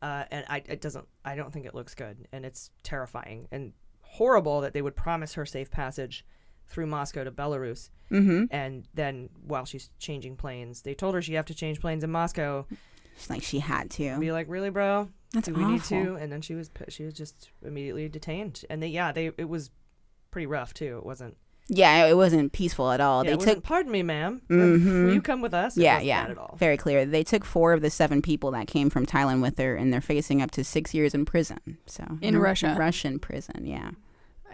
Speaker 1: uh, and I it doesn't. I don't think it looks good, and it's terrifying and horrible that they would promise her safe passage through Moscow to Belarus,
Speaker 9: Mhm.
Speaker 1: and then while she's changing planes, they told her she have to change planes in Moscow.
Speaker 9: It's like she had to.
Speaker 1: Be like, really, bro?
Speaker 9: That's
Speaker 1: Do we need to? And then she was she was just immediately detained, and they yeah they it was pretty rough too. It wasn't.
Speaker 9: Yeah, it wasn't peaceful at all.
Speaker 1: Yeah,
Speaker 9: they
Speaker 1: it
Speaker 9: took.
Speaker 1: Pardon me, ma'am.
Speaker 9: Mhm.
Speaker 1: Will you come with us? It
Speaker 9: yeah,
Speaker 1: wasn't
Speaker 9: yeah,
Speaker 1: bad at all.
Speaker 9: very clear. They took four of the seven people that came from Thailand with her, and they're facing up to six years in prison. So
Speaker 8: In Russia.
Speaker 9: Russian prison. Yeah.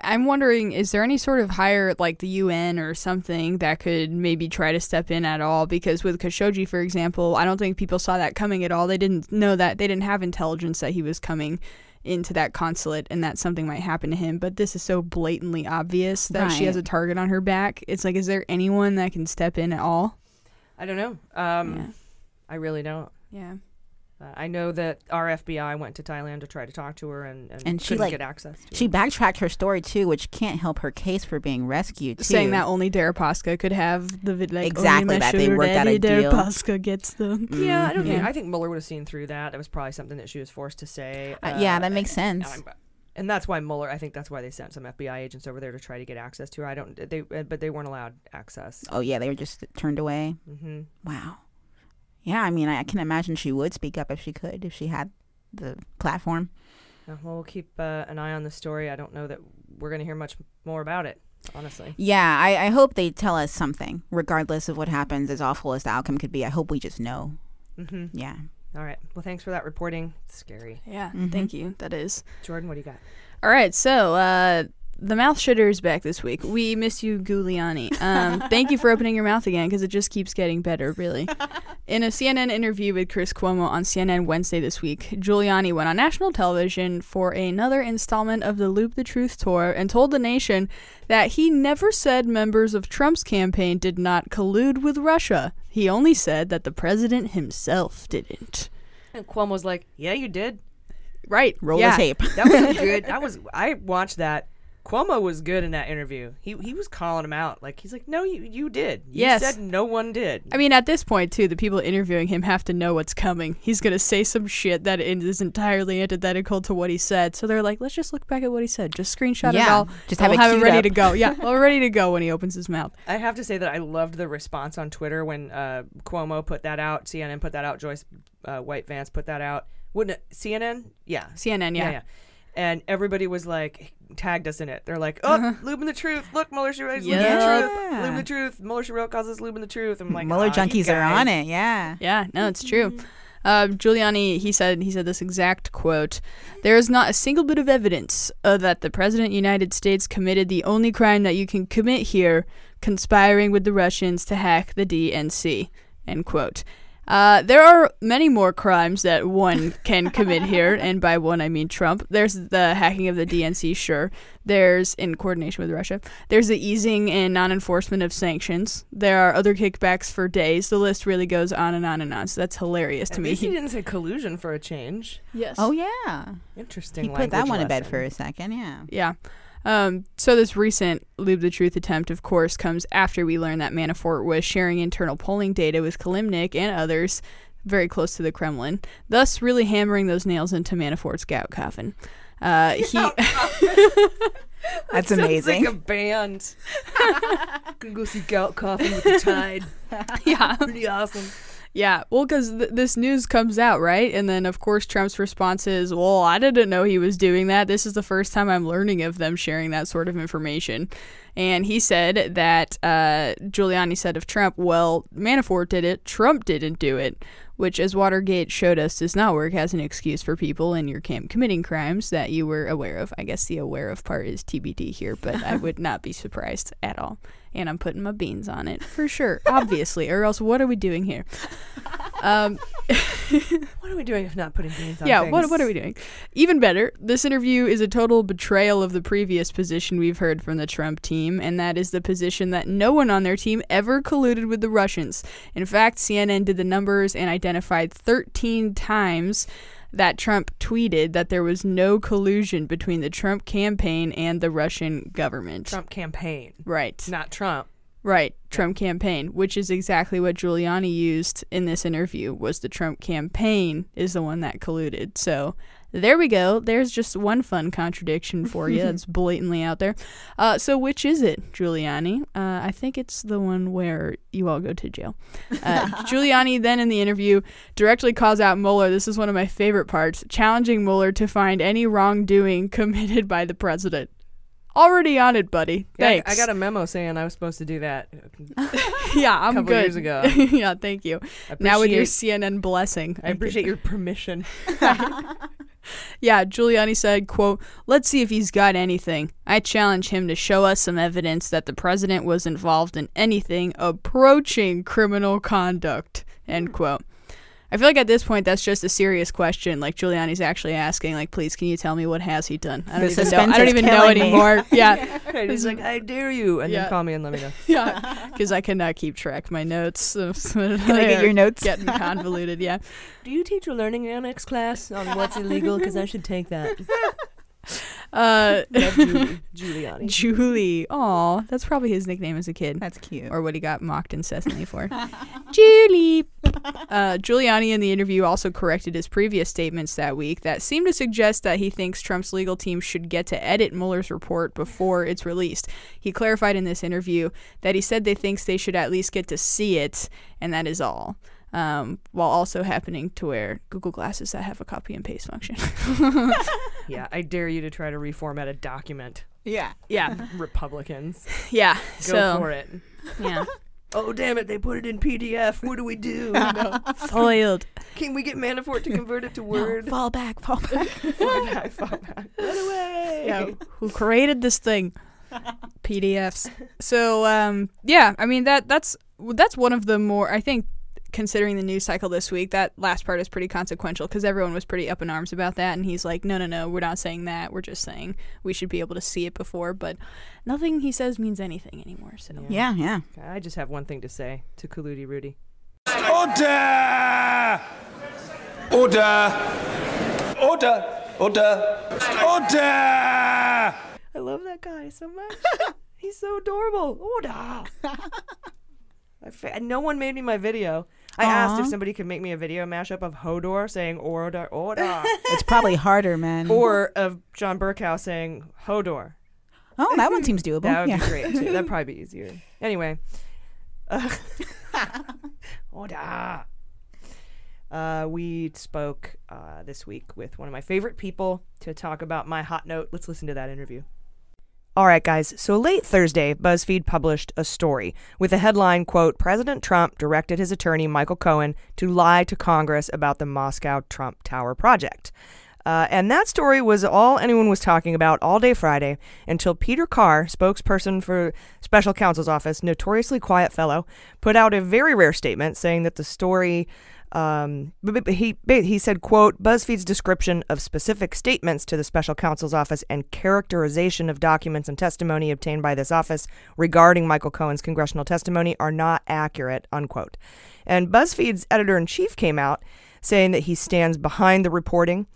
Speaker 8: I'm wondering, is there any sort of higher, like the UN or something, that could maybe try to step in at all? Because with Khashoggi, for example, I don't think people saw that coming at all. They didn't know that, they didn't have intelligence that he was coming into that consulate and that something might happen to him. But this is so blatantly obvious that she has a target on her back. It's like, is there anyone that can step in at all?
Speaker 1: I don't know. Um, I really don't.
Speaker 8: Yeah.
Speaker 1: Uh, I know that our FBI went to Thailand to try to talk to her and, and,
Speaker 9: And she
Speaker 1: couldn't
Speaker 9: like
Speaker 1: get access. To
Speaker 9: she
Speaker 1: her.
Speaker 9: backtracked her story too, which can't help her case for being rescued. Too.
Speaker 8: Saying that only Deripaska could have the vid- like
Speaker 9: Exactly, that they worked out a deal.
Speaker 8: Deripaska gets them.
Speaker 1: Yeah, I don't think. I think Mueller would have seen through that. That was probably something that she was forced to say.
Speaker 9: Uh, yeah, that makes sense.
Speaker 1: And, and that's why Mueller. I think that's why they sent some FBI agents over there to try to get access to her. I don't. They, uh, but they weren't allowed access.
Speaker 9: Oh yeah, they were just turned away.
Speaker 1: hmm
Speaker 9: Wow. Yeah, I mean, I, I can imagine she would speak up if she could, if she had the platform.
Speaker 1: Uh, well, we'll keep uh, an eye on the story. I don't know that we're going to hear much more about it. Honestly.
Speaker 9: Yeah, I, I hope they tell us something, regardless of what happens. As awful as the outcome could be, I hope we just know.
Speaker 1: Mm-hmm.
Speaker 9: Yeah.
Speaker 1: All right. Well, thanks for that reporting. It's scary.
Speaker 8: Yeah,
Speaker 9: Mm-hmm.
Speaker 8: thank you. That is.
Speaker 1: Jordan, what do you got?
Speaker 8: All right, so uh, the mouth shitter is back this week. We miss you, Giuliani. Um, thank you for opening your mouth again because it just keeps getting better, really. [LAUGHS] In a CNN interview with Chris Cuomo on CNN Wednesday this week, Giuliani went on national television for another installment of the Loop the Truth tour and told the nation that he never said members of Trump's campaign did not collude with Russia. He only said that the president himself didn't.
Speaker 1: And Cuomo's like, "Yeah, you did."
Speaker 8: Right.
Speaker 9: Roll
Speaker 1: yeah,
Speaker 9: the tape.
Speaker 1: that was [LAUGHS] good. That was. I watched that. Cuomo was good in that interview. He he was calling him out. Like he's like, "No, you you did. You
Speaker 8: Yes.
Speaker 1: said no one did."
Speaker 8: I mean, at this point, too, the people interviewing him have to know what's coming. He's going to say some shit that is entirely antithetical to what he said. So they're like, let's just look back at what he said. Just screenshot it
Speaker 9: Yeah,
Speaker 8: all.
Speaker 9: just have
Speaker 8: we'll
Speaker 9: it
Speaker 8: have it ready
Speaker 9: up.
Speaker 8: to go. Yeah, [LAUGHS] we're ready to go when he opens his mouth.
Speaker 1: I have to say that I loved the response on Twitter when uh, Cuomo put that out. CNN put that out. Joyce uh, White Vance put that out. Wouldn't it? CNN? Yeah.
Speaker 8: CNN, yeah.
Speaker 1: yeah. And everybody was like, tagged us in it. They're like, oh, Lubin the truth. Look, Mueller she wrote Lubin the
Speaker 9: Yup.
Speaker 1: truth. Lubin the truth. Mueller she wrote calls us Lubin the truth. I'm like,
Speaker 9: Mueller
Speaker 1: "Ah, you
Speaker 9: junkies are on it. Yeah.
Speaker 8: Yeah, no, it's true. Uh, Giuliani, he said, he said this exact quote: "There is not a single bit of evidence uh, that the president of the United States committed the only crime that you can commit here, conspiring with the Russians to hack the DNC." End quote. Uh, there are many more crimes that one can commit here, [LAUGHS] and by one I mean Trump. There's the hacking of the DNC, sure. There's in coordination with Russia. There's the easing and non-enforcement of sanctions. There are other kickbacks for days. The list really goes on and on and on. So that's hilarious to
Speaker 1: At
Speaker 8: me.
Speaker 1: least he [LAUGHS] didn't say collusion for a change.
Speaker 8: Yes.
Speaker 9: Oh yeah.
Speaker 1: Interesting.
Speaker 9: He put that
Speaker 1: language
Speaker 9: one to bed for a second. Yeah.
Speaker 8: Yeah. Um, so this recent Lube the Truth attempt, of course, comes after we learned that Manafort was sharing internal polling data with Kilimnik and others very close to the Kremlin, thus really hammering those nails into Manafort's gout coffin. Uh, he [LAUGHS]
Speaker 9: That's [LAUGHS]
Speaker 1: Sounds
Speaker 9: amazing.
Speaker 1: like a band. [LAUGHS] Gonna go see Gout Coffin with the Tide.
Speaker 8: yeah.
Speaker 1: Pretty awesome.
Speaker 8: Yeah, well, because th- this news comes out, right? And then, of course, Trump's response is, well, I didn't know he was doing that. This is the first time I'm learning of them sharing that sort of information. And he said that uh, Giuliani said of Trump, well, Manafort did it, Trump didn't do it, which, as Watergate showed us, does not work as an excuse for people in your camp committing crimes that you were aware of. I guess the aware of part is TBD here, but I [LAUGHS] would not be surprised at all. And I'm putting my beans on it for sure, obviously. Or else, what are we doing here? Um, [LAUGHS]
Speaker 1: what are we doing if not putting beans on
Speaker 8: yeah,
Speaker 1: things?
Speaker 8: what what are we doing? Even better, this interview is a total betrayal of the previous position we've heard from the Trump team, and that is the position that no one on their team ever colluded with the Russians. In fact, CNN did the numbers and identified 13 times that Trump tweeted that there was no collusion between the Trump campaign and the Russian government.
Speaker 1: Trump campaign.
Speaker 8: Right.
Speaker 1: Not Trump.
Speaker 8: Right, Trump campaign, which is exactly what Giuliani used in this interview was the Trump campaign is the one that colluded. So there we go. There's just one fun contradiction for you [LAUGHS] that's blatantly out there. Uh, so which is it, Giuliani? Uh, I think it's the one where you all go to jail. [LAUGHS] Uh, Giuliani then in the interview directly calls out Mueller. This is one of my favorite parts, challenging Mueller to find any wrongdoing [LAUGHS] committed by the president. Already on it, buddy.
Speaker 1: Yeah, I-
Speaker 8: Thanks.
Speaker 1: I got a memo saying I was supposed to do that.
Speaker 8: yeah, I'm
Speaker 1: couple
Speaker 8: good.
Speaker 1: years ago.
Speaker 8: yeah, thank you. Now with your CNN blessing,
Speaker 1: I appreciate your permission.
Speaker 8: Yeah, Giuliani said, quote, Let's see if he's got anything. I challenge him to show us some evidence that the president was involved in anything approaching criminal conduct. End quote. I feel like at this point that's just a serious question. Like Giuliani's actually asking, like, please, can you tell me what has he done? I don't
Speaker 9: The
Speaker 8: even know. I don't even know
Speaker 9: killing me.
Speaker 8: anymore. [LAUGHS] yeah.
Speaker 1: Right, [LAUGHS] he's like, I dare you, and
Speaker 8: Yeah.
Speaker 1: then call me and let me know. [LAUGHS]
Speaker 8: yeah, because I cannot keep track of my notes. Can
Speaker 9: I get your notes?
Speaker 8: Getting convoluted. Yeah.
Speaker 1: Do you teach a learning annex class on what's illegal? Because I should take that.
Speaker 8: Uh,
Speaker 1: Julie. [LAUGHS] Giuliani.
Speaker 8: Julie. Aw, that's probably his nickname as a kid.
Speaker 9: That's cute.
Speaker 8: Or what he got mocked incessantly for. [LAUGHS] Julie. Uh, Giuliani in the interview also corrected his previous statements that week that seemed to suggest that he thinks Trump's legal team should get to edit Mueller's report before it's released. He clarified in this interview that he said they thinks they should at least get to see it, and that is all. Um, while also happening to wear Google glasses that have a copy and paste function. [LAUGHS]
Speaker 1: Yeah, I dare you to try to reformat a document.
Speaker 9: Yeah.
Speaker 8: yeah, [LAUGHS]
Speaker 1: Republicans.
Speaker 8: yeah.
Speaker 1: Go
Speaker 8: so
Speaker 1: for it.
Speaker 8: yeah, [LAUGHS]
Speaker 1: Oh, damn it, they put it in PDF. What do we do?
Speaker 8: foiled.
Speaker 1: Can we get Manafort to convert it to Word?
Speaker 9: Fall back, fall back.
Speaker 1: fall back, fall back. Run away.
Speaker 8: yeah, who created this thing? PDFs. So um, yeah, I mean that that's that's one of the more I think considering the news cycle this week, that last part is pretty consequential because everyone was pretty up in arms about that, and he's like, no, no, no, we're not saying that. We're just saying we should be able to see it before, but nothing he says means anything anymore. So
Speaker 9: Yeah, yeah.
Speaker 1: I just have one thing to say to Colludy Rudy.
Speaker 12: Order! Order! Order! Order! Order!
Speaker 1: I love that guy so much. [LAUGHS] He's so adorable. Order. [LAUGHS] I fa- no one made me my video. I asked if somebody could make me a video mashup of Hodor saying order, order, [LAUGHS]
Speaker 9: It's probably harder, man.
Speaker 1: or of John Bercow saying Hodor.
Speaker 9: oh, that one seems doable. [LAUGHS]
Speaker 1: That would
Speaker 9: yeah.
Speaker 1: be great too. That'd probably be [LAUGHS] easier. Anyway, uh, order. Uh, we spoke uh, this week with one of my favorite people to talk about my hot note. Let's listen to that interview. All right, guys. So late Thursday, BuzzFeed published a story with the headline, quote, President Trump directed his attorney, Michael Cohen, to lie to Congress about the Moscow Trump Tower project. Uh, and that story was all anyone was talking about all day Friday until Peter Carr, spokesperson for special counsel's office, notoriously quiet fellow, put out a very rare statement saying that the story um, b- b- he he said, "quote BuzzFeed's description of specific statements to the special counsel's office and characterization of documents and testimony obtained by this office regarding Michael Cohen's congressional testimony are not accurate." Unquote. And BuzzFeed's editor in chief came out saying that he stands behind the reporting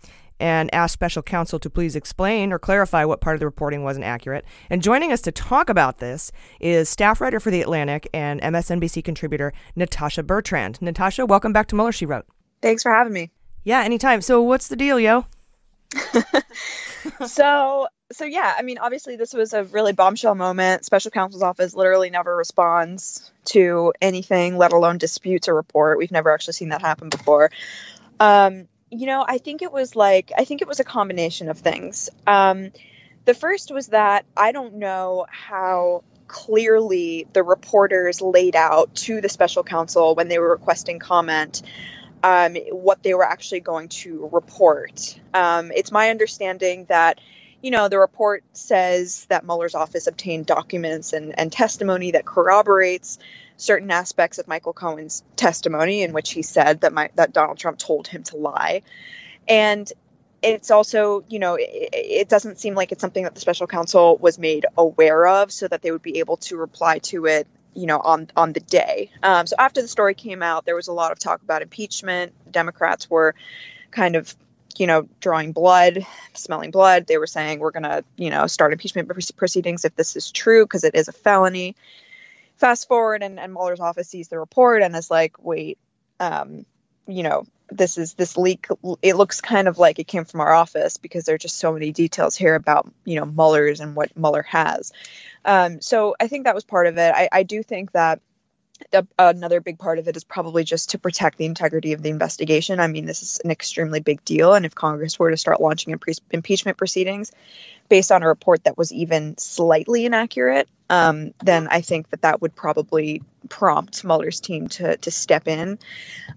Speaker 1: and asked special counsel to please explain or clarify what part of the reporting wasn't accurate. And joining us to talk about this is staff writer for The Atlantic and MSNBC contributor Natasha Bertrand. Natasha, welcome back to Mueller, She Wrote.
Speaker 13: Thanks for having me.
Speaker 1: Yeah, anytime. So, what's the deal, yo? [LAUGHS]
Speaker 13: so, so yeah, I mean, obviously, this was a really bombshell moment. Special counsel's office literally never responds to anything, let alone disputes a report. We've never actually seen that happen before. Um, you know, I think it was like, I think it was a combination of things. Um, the first was that I don't know how clearly the reporters laid out to the special counsel when they were requesting comment um, what they were actually going to report. Um, it's my understanding that you know, the report says that Mueller's office obtained documents and, and testimony that corroborates certain aspects of Michael Cohen's testimony, in which he said that my, that Donald Trump told him to lie, and it's also, you know, it, it, doesn't seem like it's something that the special counsel was made aware of, so that they would be able to reply to it, you know, on on the day. Um, so after the story came out, there was a lot of talk about impeachment. Democrats were kind of you know, drawing blood, smelling blood. They were saying we're going to, you know, start impeachment proceedings if this is true because it is a felony. Fast forward, and, and Mueller's office sees the report and is like, wait, um, you know, this is this leak. It looks kind of like it came from our office because there are just so many details here about, you know, Mueller's and what Mueller has. Um, so I think that was part of it. I, I do think that another big part of it is probably just to protect the integrity of the investigation. I mean, this is an extremely big deal. And if Congress were to start launching impe- impeachment proceedings based on a report that was even slightly inaccurate, um, then I think that that would probably prompt Mueller's team to, to step in.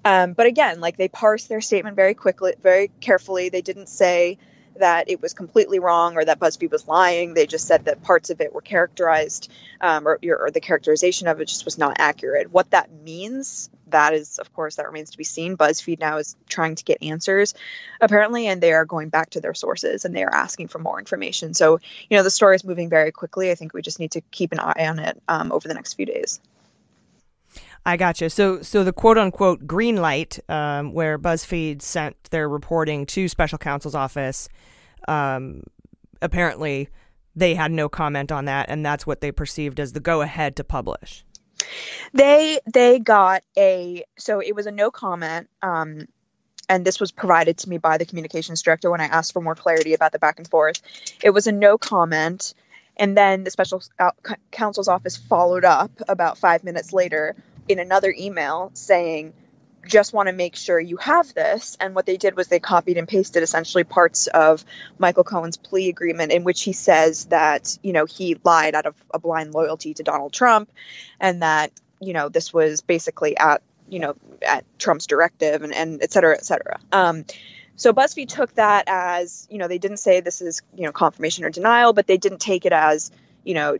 Speaker 13: Um, but again, like they parsed their statement very quickly, very carefully. They didn't say, that it was completely wrong or that BuzzFeed was lying. They just said that parts of it were characterized um, or, or, the characterization of it just was not accurate. What that means, that is, of course, that remains to be seen. BuzzFeed now is trying to get answers, apparently, and they are going back to their sources and they are asking for more information. So, you know, the story is moving very quickly. I think we just need to keep an eye on it um, over the next few days.
Speaker 1: I gotcha. So, so the quote unquote green light, um, where BuzzFeed sent their reporting to special counsel's office, um, apparently they had no comment on that, and that's what they perceived as the go ahead to publish.
Speaker 13: They they got a so it was a no comment. Um, and this was provided to me by the communications director when I asked for more clarity about the back and forth. It was a no comment. And then the special counsel's office followed up about five minutes later in another email saying, just want to make sure you have this. And what they did was they copied and pasted essentially parts of Michael Cohen's plea agreement in which he says that, you know, he lied out of a blind loyalty to Donald Trump and that, you know, this was basically at, you know, at Trump's directive and, and et cetera, et cetera. Um, so BuzzFeed took that as, you know, they didn't say this is, you know, confirmation or denial, but they didn't take it as, you know,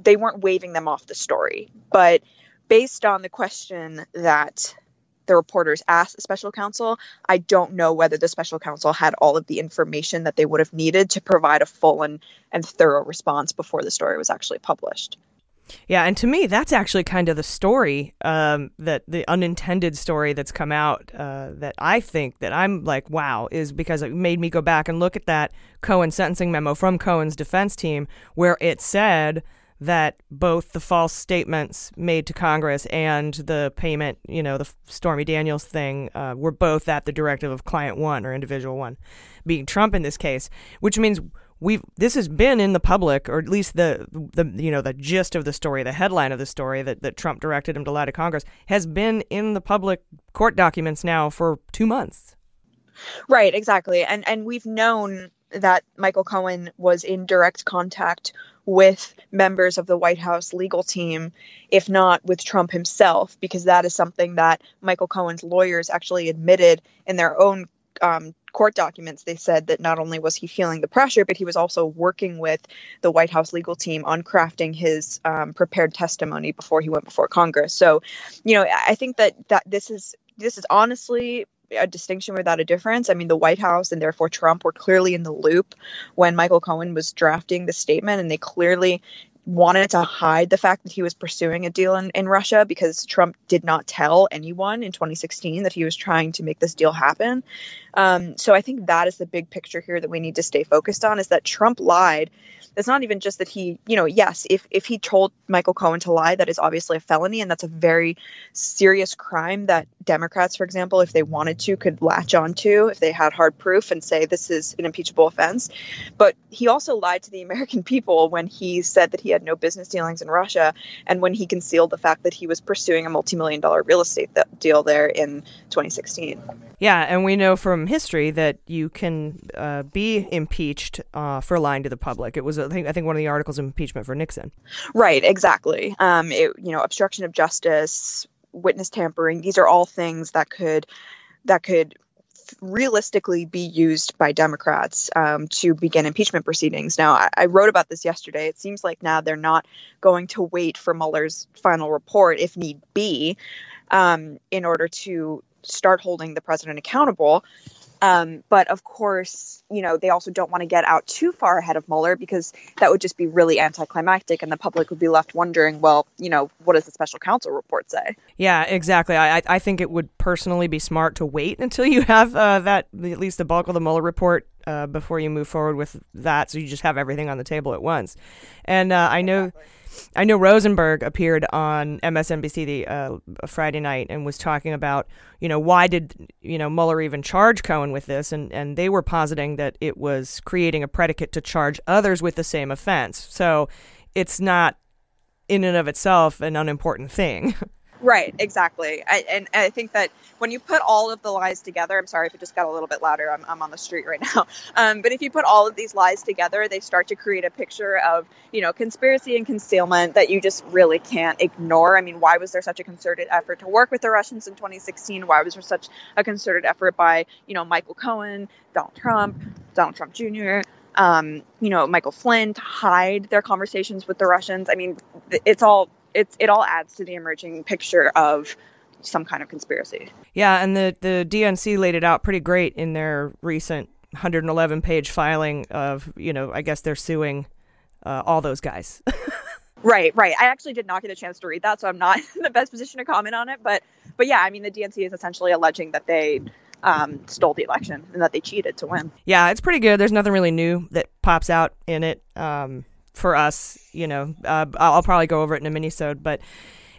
Speaker 13: they weren't waving them off the story. But based on the question that the reporters asked the special counsel, I don't know whether the special counsel had all of the information that they would have needed to provide a full and, and thorough response before the story was actually published.
Speaker 1: Yeah, and to me, that's actually kind of the story um, that the unintended story that's come out uh, that I think that I'm like, wow, is because it made me go back and look at that Cohen sentencing memo from Cohen's defense team where it said that both the false statements made to Congress and the payment, you know, the Stormy Daniels thing, uh, were both at the directive of client one or individual one, being Trump in this case, which means we've this has been in the public, or at least the the you know the gist of the story, the headline of the story that that Trump directed him to lie to Congress has been in the public court documents now for two months.
Speaker 13: Right, exactly, and and we've known that Michael Cohen was in direct contact with members of the White House legal team, if not with Trump himself, because that is something that Michael Cohen's lawyers actually admitted in their own um, court documents. They said that not only was he feeling the pressure, but he was also working with the White House legal team on crafting his um, prepared testimony before he went before Congress. So, you know, I think that that this is this is honestly a distinction without a difference. I mean, the White House and therefore Trump were clearly in the loop when Michael Cohen was drafting the statement, and they clearly wanted to hide the fact that he was pursuing a deal in, in Russia because Trump did not tell anyone in 2016 that he was trying to make this deal happen. Um, so I think that is the big picture here that we need to stay focused on is that Trump lied it's not even just that he, you know, yes, if if he told Michael Cohen to lie, that is obviously a felony, and that's a very serious crime that Democrats, for example, if they wanted to, could latch onto if they had hard proof and say this is an impeachable offense. But he also lied to the American [LAUGHS] people when he said that he had no business dealings in Russia, and when he concealed the fact that he was pursuing a multi-million dollar real estate deal there in 2016.
Speaker 1: Yeah, and we know from history that you can uh, be impeached uh, for lying to the public. It was I think I think one of the articles of impeachment for Nixon.
Speaker 13: Right, exactly. Um, it, you know, obstruction of justice, witness tampering. These are all things that could that could realistically be used by Democrats um, to begin impeachment proceedings. Now, I, I, wrote about this yesterday. It seems like now they're not going to wait for Mueller's final report, if need be, um, in order to start holding the president accountable. Um, but of course, you know, they also don't want to get out too far ahead of Mueller because that would just be really anticlimactic and the public would be left wondering, well, you know, what does the special counsel report say?
Speaker 1: Yeah, exactly. I, I think it would personally be smart to wait until you have uh, that, at least the bulk of the Mueller report uh, before you move forward with that. So you just have everything on the table at once. And uh, I know. I know Rosenberg appeared on MSNBC the uh, Friday night and was talking about, you know, why did you know Mueller even charge Cohen with this, and and they were positing that it was creating a predicate to charge others with the same offense. So it's not in and of itself an unimportant thing. [LAUGHS]
Speaker 13: Right, exactly. I, and I think that when you put all of the lies together, I'm sorry if it just got a little bit louder. I'm, I'm on the street right [LAUGHS] now. Um, but if you put all of these lies together, they start to create a picture of, you know, conspiracy and concealment that you just really can't ignore. I mean, why was there such a concerted effort to work with the Russians in 2016? Why was there such a concerted effort by, you know, Michael Cohen, Donald Trump, Donald Trump Jr., um, you know, Michael Flynn to hide their conversations with the Russians? I mean, it's all it's it all adds to the emerging picture of some kind of conspiracy.
Speaker 1: Yeah, and the the DNC laid it out pretty great in their recent 111 page filing of you know I guess they're suing uh, all those guys. [LAUGHS]
Speaker 13: right, right. I actually did not get a chance to read that, so I'm not [LAUGHS] in the best position to comment on it. But but yeah, I mean the DNC is essentially alleging that they um, stole the election and that they cheated to win.
Speaker 1: Yeah, it's pretty good. There's nothing really new that pops out in it. Um, for us. You know, uh, I'll probably go over it in a mini-sode, but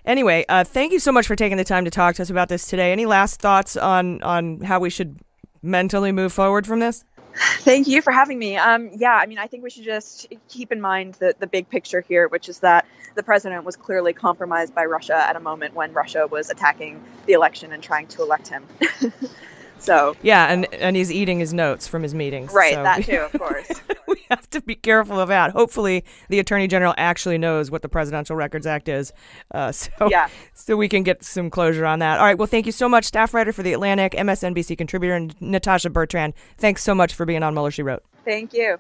Speaker 1: anyway, uh, thank you so much for taking the time to talk to us about this today. Any last thoughts on on how we should mentally move forward from this?
Speaker 13: Thank you for having me. Um, yeah, I mean, I think we should just keep in mind the, the big picture here, which is that the president was clearly compromised by Russia at a moment when Russia was attacking the election and trying to elect him. [LAUGHS] So
Speaker 1: yeah, and and he's eating his notes from his meetings.
Speaker 13: Right,
Speaker 1: so.
Speaker 13: that too, of course. [LAUGHS]
Speaker 1: we have to be careful of that. Hopefully, the attorney general actually knows what the Presidential Records Act is, uh, [LAUGHS] so
Speaker 13: yeah.
Speaker 1: so we can get some closure on that. All right. Well, thank you so much, staff writer for the Atlantic, MSNBC contributor, and Natasha Bertrand. Thanks so much for being on Mueller She Wrote.
Speaker 13: Thank you.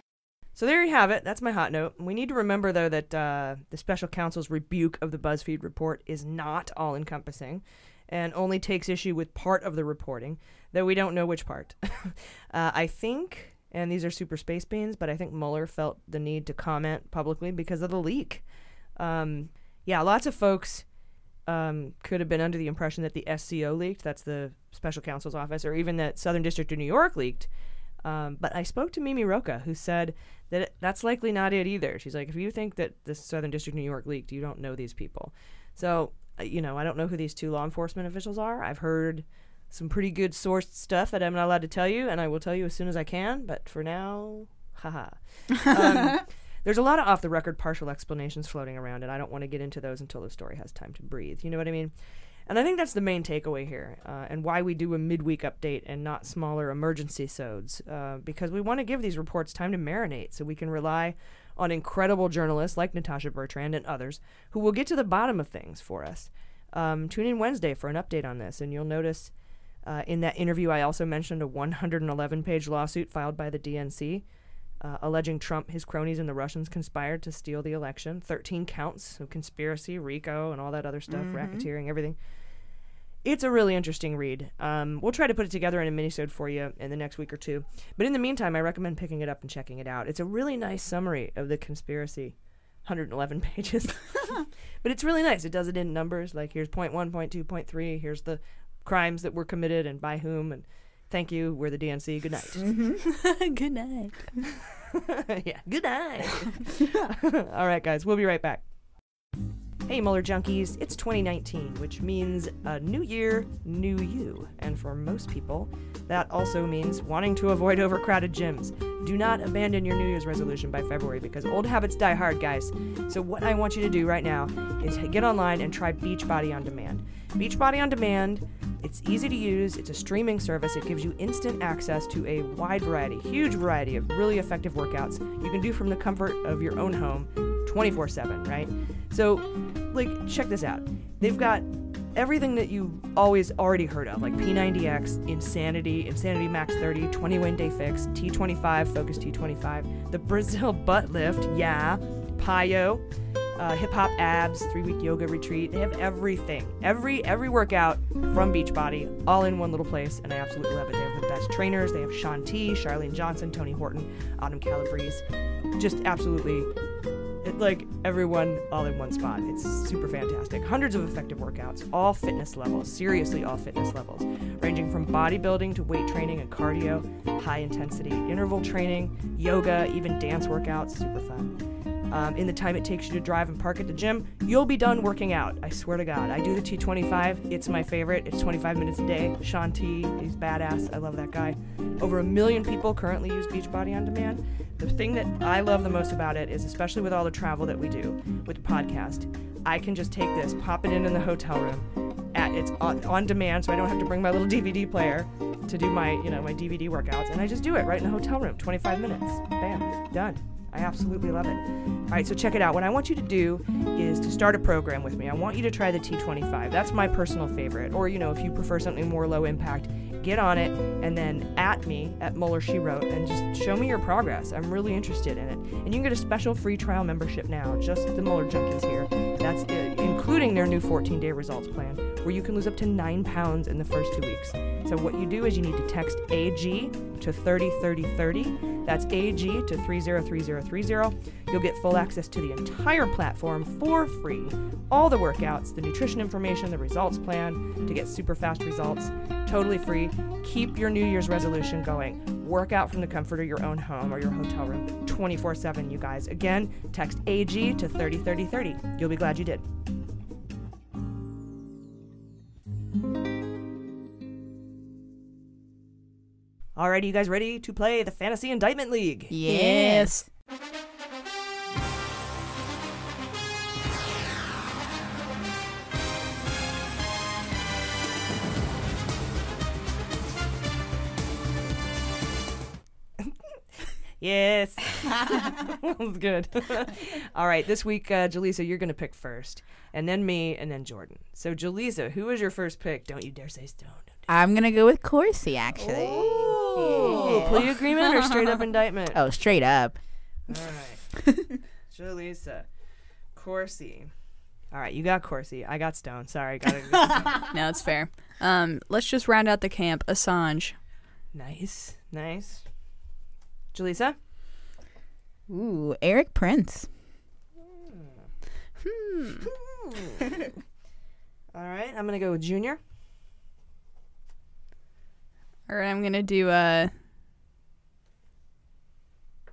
Speaker 1: So there you have it. That's my hot note. We need to remember, though, that uh, the special counsel's rebuke of the BuzzFeed report is not all encompassing and only takes issue with part of the reporting though we don't know which part. [LAUGHS] uh, I think, and these are super space beans, but I think Mueller felt the need to comment publicly because of the leak. Um, yeah, lots of folks um, could have been under the impression that the SCO leaked, that's the special counsel's office, or even that Southern District of New York leaked. Um, but I spoke to Mimi Rocah, who said that it, that's likely not it either. She's like, if you think that the Southern District of New York leaked, you don't know these people. So, you know, I don't know who these two law enforcement officials are. I've heard some pretty good sourced stuff that I'm not allowed to tell you, and I will tell you as soon as I can. But for now, haha. um, [LAUGHS] there's a lot of off the record partial explanations floating around, and I don't want to get into those until the story has time to breathe. You know what I mean? And I think that's the main takeaway here, uh, and why we do a midweek update and not smaller emergency sodes, uh, because we want to give these reports time to marinate so we can rely on incredible journalists like Natasha Bertrand and others who will get to the bottom of things for us. Um, tune in Wednesday for an update on this, and you'll notice uh, in that interview, I also mentioned a 111 page lawsuit filed by the DNC uh, alleging Trump, his cronies, and the Russians conspired to steal the election. 13 counts of conspiracy, RICO, and all that other stuff, mm-hmm. racketeering, everything. It's a really interesting read. Um, we'll try to put it together in a minisode for you in the next week or two. But in the meantime, I recommend picking it up and checking it out. It's a really nice summary of the conspiracy. 111 [LAUGHS] pages. [LAUGHS] but it's really nice. It does it in numbers. Like here's point one, point two, point three. Here's the crimes that were committed and by whom. And thank you. We're the DNC. Good night. [LAUGHS]
Speaker 8: Mm-hmm. good night.
Speaker 1: yeah. Good night. All right, guys. We'll be right back. Hey, Mueller Junkies, it's 2019, which means a new year, new you. And for most people, that also means wanting to avoid overcrowded gyms. Do not abandon your New Year's resolution by February because old habits die hard, guys. So, what I want you to do right now is get online and try Beachbody On Demand. Beachbody On Demand, it's easy to use, it's a streaming service, it gives you instant access to a wide variety, huge variety of really effective workouts you can do from the comfort of your own home 24 7, right? So, like, check this out. They've got everything that you've always already heard of, like P90X, Insanity, Insanity Max 30, 21 Day Fix, T25, Focus T25, the Brazil [LAUGHS] Butt Lift, yeah, PiYo, uh, Hip Hop Abs, three week yoga retreat. They have everything, every every workout from Beachbody, all in one little place, and I absolutely love it. They have the best trainers. They have Shaun T, Chalene Johnson, Tony Horton, Autumn Calabrese, just absolutely it, like everyone all in one spot. It's super fantastic. Hundreds of effective workouts, all fitness levels, seriously, all fitness levels, ranging from bodybuilding to weight training and cardio, high intensity interval training, yoga, even dance workouts. Super fun. Um, in the time it takes you to drive and park at the gym, you'll be done working out. I swear to God. I do the T25. It's my favorite. It's 25 minutes a day. Shaun T, he's badass. I love that guy. Over a million people currently use Beachbody on demand. The thing that I love the most about it is, especially with all the travel that we do with the podcast, I can just take this, pop it in in the hotel room. At, it's on, on demand, so I don't have to bring my little DVD player to do my, you know, my DVD workouts, and I just do it right in the hotel room. 25 minutes, bam, done. I absolutely love it. All right, so check it out. What I want you to do is to start a program with me. I want you to try the T25. That's my personal favorite. Or, you know, if you prefer something more low impact, get on it and then at me at Mueller She Wrote and just show me your progress. I'm really interested in it. And you can get a special free trial membership now, just the Mueller Junkies here. That's uh, including their new 14 day results plan, where you can lose up to nine pounds in the first two weeks. So, what you do is you need to text AG to 303030. That's AG to 303030. You'll get full access to the entire platform for free. All the workouts, the nutrition information, the results plan to get super fast results, totally free. Keep your New Year's resolution going. Work out from the comfort of your own home or your hotel room 24 7, you guys. Again, text AG to 303030. You'll be glad you did. Alrighty, you guys ready to play the Fantasy Indictment League?
Speaker 9: Yes. [LAUGHS]
Speaker 1: Yes. [LAUGHS] that was good. [LAUGHS] All right, this week, uh, Jaleesa, you're going to pick first, and then me, and then Jordan. So, Jaleesa, who was your first pick? Don't you dare say Stone.
Speaker 9: I'm gonna go with Corsi actually.
Speaker 1: Ooh,
Speaker 9: Yeah.
Speaker 1: plea agreement or straight up [LAUGHS] indictment?
Speaker 9: Oh, straight up.
Speaker 1: All right. [LAUGHS] Jaleesa, Corsi. All right, you got Corsi. I got Stone. Sorry, got [LAUGHS] it.
Speaker 8: no, it's fair. Um, let's just round out the camp. Assange.
Speaker 1: nice, nice. Jaleesa?
Speaker 9: Ooh, Erik Prince.
Speaker 8: Hmm.
Speaker 1: All right, I'm going to go with Junior.
Speaker 8: All right, I'm gonna do uh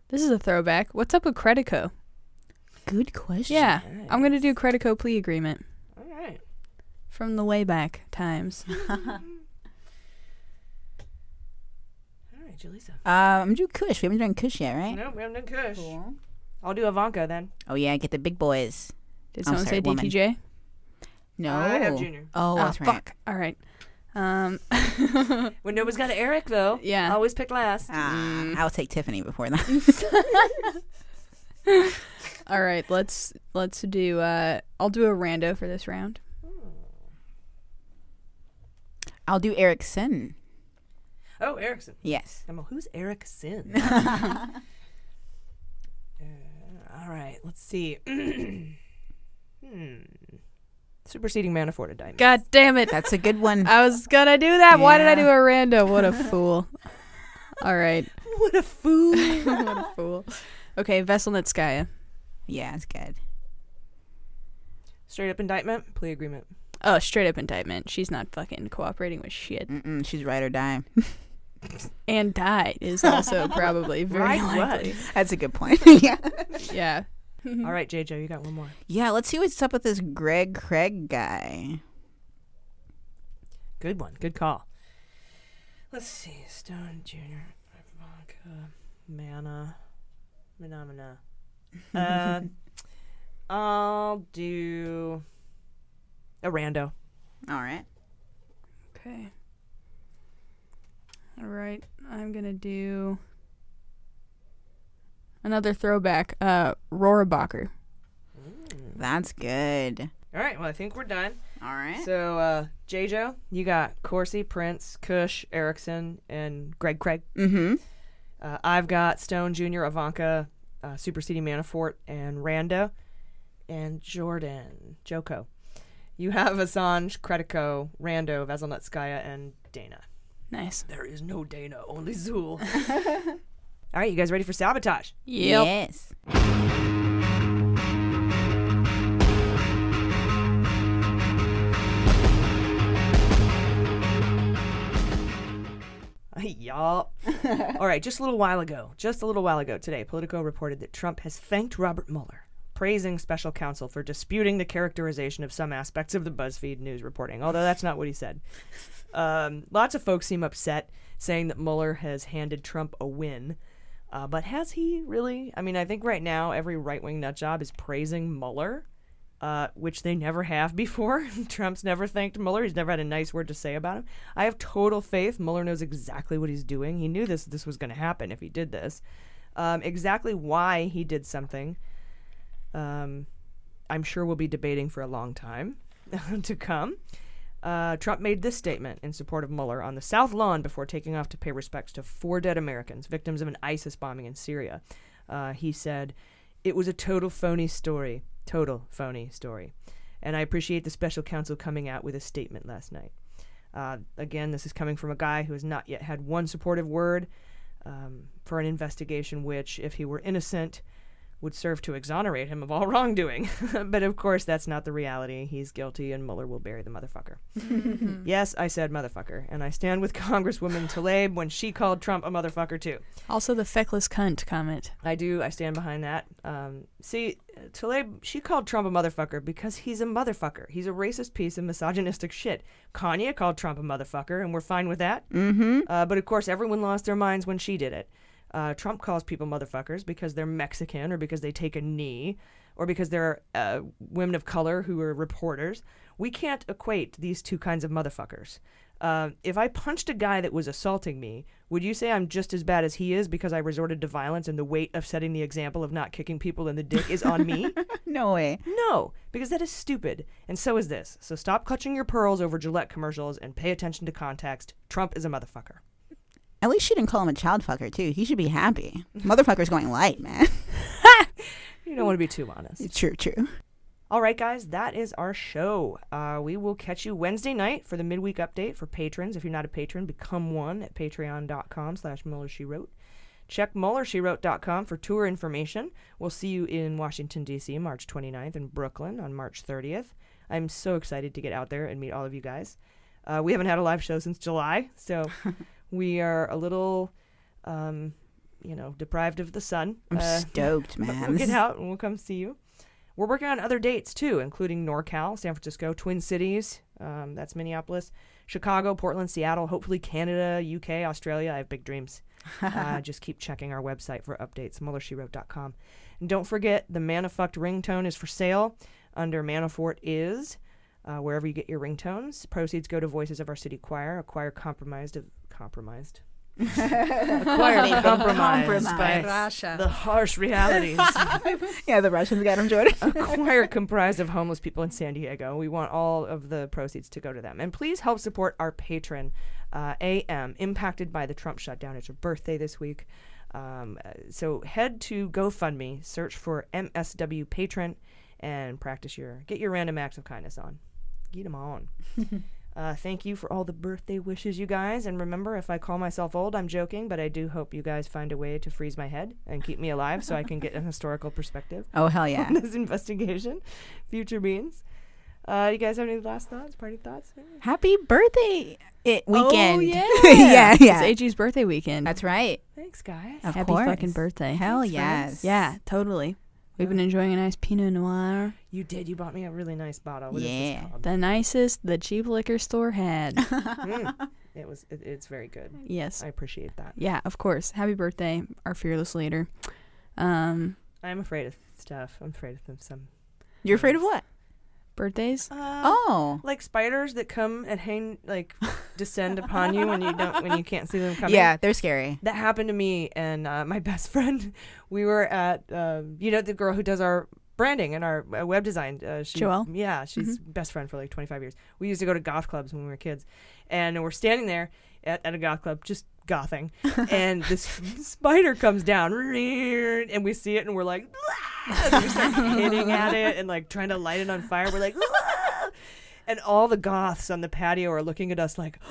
Speaker 8: This is a throwback. What's up with Credico?
Speaker 9: Good question.
Speaker 8: Yeah, I'm gonna do Credico plea agreement
Speaker 1: All right.
Speaker 8: from the way back times. [LAUGHS] [LAUGHS]
Speaker 1: All right, Jaleesa.
Speaker 9: Uh, I'm doing Kush. We haven't done Kush yet, right?
Speaker 1: No, we haven't done Kush. Cool. I'll do Ivanka then.
Speaker 9: Oh yeah, get the big boys.
Speaker 8: Did
Speaker 9: Oh,
Speaker 8: someone
Speaker 9: sorry,
Speaker 8: say
Speaker 9: woman. No.
Speaker 1: I have Junior.
Speaker 9: Oh,
Speaker 8: Ah,
Speaker 9: that's right.
Speaker 8: fuck. All right. Um, [LAUGHS]
Speaker 1: When nobody's got Eric, though.
Speaker 8: Yeah.
Speaker 1: Always pick last.
Speaker 9: Ah, I'll take Tiffany before that. [LAUGHS]
Speaker 8: all right. Let's let's do. Uh, I'll do a rando for this round.
Speaker 9: I'll do Erickson.
Speaker 1: Oh, Erickson.
Speaker 9: Yes.
Speaker 1: I'm a, who's Eric Sin? [LAUGHS] uh, all right, let's see. [CLEARS THROAT] hmm. Superseding Manafort Diamond.
Speaker 8: God damn it!
Speaker 9: That's a good one.
Speaker 8: I was gonna do that. Why did I do
Speaker 9: Yeah.
Speaker 8: a rando? What a fool! All right. [LAUGHS]
Speaker 1: What a fool. [LAUGHS]
Speaker 8: what a fool. Okay, Veselnitskaya.
Speaker 9: Yeah, it's good.
Speaker 1: Straight up indictment, plea agreement.
Speaker 8: Oh, straight up indictment. She's not fucking cooperating with shit.
Speaker 9: Mm-mm, she's right or die.
Speaker 8: And died is also [LAUGHS] probably very
Speaker 1: Right, what?
Speaker 8: likely.
Speaker 9: That's a good point. yeah.
Speaker 8: Yeah.
Speaker 1: All right, JJ, you got one more.
Speaker 9: Yeah, let's see what's up with this Greg Craig guy.
Speaker 1: Good one. Good call. Let's see. Stone Jr., Ivanka, Mana, Phenomena. [LAUGHS] Uh, I'll do a rando.
Speaker 9: All right.
Speaker 8: Okay. All right. I'm gonna do another throwback. Uh, Rohrabacher.
Speaker 9: That's good.
Speaker 1: All right. Well, I think we're done.
Speaker 9: All right.
Speaker 1: So, uh, JJo, you got Corsi, Prince, Kush, Erickson, and Greg Craig.
Speaker 9: Mm-hmm.
Speaker 1: Uh, I've got Stone Jr., Ivanka, uh, Super CD Manafort, and Rando, and Jordan, Joko. You have Assange, Credico, Rando, Veselnitskaya, and Dana.
Speaker 8: Nice.
Speaker 1: There is no Dana, only Zuul. [LAUGHS] All right, you guys ready for sabotage?
Speaker 8: Yep.
Speaker 9: Yes.
Speaker 1: Yup. [LAUGHS] All right, just a little while ago, just a little while ago today, Politico reported that Trump has thanked Robert Mueller, praising special counsel for disputing the characterization of some aspects of the BuzzFeed news reporting, although that's not what he said. [LAUGHS] Um, lots of folks seem upset, saying that Mueller has handed Trump a win. Uh, but has he really? I mean, I think right now every right wing nut job is praising Mueller, uh, which they never have [LAUGHS] before. Trump's never thanked Mueller. He's never had a nice word to say about him. I have total faith Mueller knows exactly what he's doing. He knew this this was going to happen if he did this. Um, exactly why he did something, um, I'm sure we'll be debating for a long time [LAUGHS] to come. Uh, Trump made this statement in support of Mueller on the South Lawn before taking off to pay respects to four dead Americans, victims of an ISIS bombing in Syria. Uh, he said, It was a total phony story. Total phony story. And I appreciate the special counsel coming out with a statement last night. Uh, again, this is coming from a guy who has not yet had one supportive word um, for an investigation which, if he were innocent, would serve to exonerate him of all wrongdoing. [LAUGHS] but of course, that's not the reality. He's guilty, and Mueller will bury the motherfucker. [LAUGHS] yes, I said motherfucker, and I stand with [LAUGHS] Congresswoman Tlaib when she called Trump a motherfucker too.
Speaker 8: Also, the feckless cunt comment.
Speaker 1: I do. I stand behind that. Um, see, Tlaib, she called Trump a motherfucker because he's a motherfucker. He's a racist piece of misogynistic shit. Kanye called Trump a motherfucker, and we're fine with that.
Speaker 9: Mm-hmm.
Speaker 1: Uh, but of course, everyone lost their minds when she did it. Uh, Trump calls people motherfuckers because they're Mexican or because they take a knee or because they're uh, women of color who are reporters. We can't equate these two kinds of motherfuckers. Uh, if I punched a guy that was assaulting me, would you say I'm just as bad as he is because I resorted to violence and the weight of setting the example of not kicking people in the dick is on me? [LAUGHS]
Speaker 9: no way.
Speaker 1: No, because that is stupid. And so is this. So stop clutching your pearls over Gillette commercials and pay attention to context. Trump is a motherfucker.
Speaker 9: At least she didn't call him a child fucker too. He should be happy. [LAUGHS] Motherfucker's going light, man. [LAUGHS]
Speaker 1: You don't want to be too honest.
Speaker 9: true, true.
Speaker 1: All right, guys, that is our show. Uh, we will catch you Wednesday night for the midweek update for patrons. If you're not a patron, become one at patreon.com slash Mueller She Wrote. Check MuellerSheWrote.com for tour information. We'll see you in Washington, D.C. March 29th and Brooklyn on March 30th. I'm so excited to get out there and meet all of you guys. Uh, we haven't had a live show since July, so [LAUGHS] we are a little, um, you know, deprived of the sun.
Speaker 9: I'm
Speaker 1: Uh,
Speaker 9: stoked, [LAUGHS] man.
Speaker 1: We'll get out and we'll come see you. We're working on other dates too, including NorCal, San Francisco, Twin Cities. Um, that's Minneapolis, Chicago, Portland, Seattle. Hopefully Canada, UK, Australia. I have big dreams. [LAUGHS] uh, just keep checking our website for updates. MuellerSheWrote.com. And don't forget the Manafucked ringtone is for sale under Manafort is. Uh, wherever you get your ringtones, proceeds go to Voices of Our City Choir, a choir compromised of compromised. a [LAUGHS] choir [LAUGHS] compromised by
Speaker 9: Russia.
Speaker 1: the harsh realities. [LAUGHS]
Speaker 9: yeah, the Russians got him, Jordan.
Speaker 1: a choir comprised of homeless people in San Diego. We want all of the proceeds to go to them. And please help support our patron, uh, AM, impacted by the Trump shutdown. It's her birthday this week. Um, uh, so head to GoFundMe, search for MSW patron, and practice your get your random acts of kindness on. Get them on. [LAUGHS] Uh, thank you for all the birthday wishes, you guys. And remember, if I call myself old, I'm joking, but I do hope you guys find a way to freeze my head and keep me alive so I can get an historical perspective.
Speaker 9: Oh, hell [LAUGHS] yeah.
Speaker 1: On this investigation, future beans. Uh, you guys have any last thoughts, party thoughts?
Speaker 9: Happy birthday it, weekend.
Speaker 8: Oh, yeah.
Speaker 9: yeah, [LAUGHS] yeah.
Speaker 8: It's AG's birthday weekend.
Speaker 9: That's right.
Speaker 1: Thanks, guys.
Speaker 9: Of
Speaker 8: Happy
Speaker 9: course.
Speaker 8: fucking birthday.
Speaker 9: Hell
Speaker 8: Thanks, friends.
Speaker 9: yes.
Speaker 8: Yeah, totally. We've been enjoying a nice Pinot Noir.
Speaker 1: You did. You bought me a really nice bottle. What is
Speaker 9: Yeah.
Speaker 8: The nicest the cheap liquor store had.
Speaker 1: Mm. [LAUGHS] It was. It, it's very good.
Speaker 8: yes.
Speaker 1: I appreciate that.
Speaker 8: Yeah, of course. Happy birthday, our fearless leader. Um,
Speaker 1: I'm afraid of stuff. I'm afraid of. Some
Speaker 9: You're afraid of what?
Speaker 8: Birthdays?
Speaker 1: uh,
Speaker 9: Oh.
Speaker 1: like spiders that come and hang, like [LAUGHS] descend upon you when you don't, when you can't see them coming.
Speaker 9: Yeah, they're scary.
Speaker 1: that happened to me and uh, my [LAUGHS] best friend. We were at, um, you know, the girl who does our branding and our uh, web design. Uh, she,
Speaker 8: Joelle?
Speaker 1: Yeah, she's best friend for like 25 years. We used to go to golf clubs when we were kids, and we're standing there at, at a goth club just gothing, [LAUGHS] and this spider comes down, and we see it, and we're like, and we start hitting at it and like trying to light it on fire. We're like, and all the goths on the patio are looking at us like. [GASPS]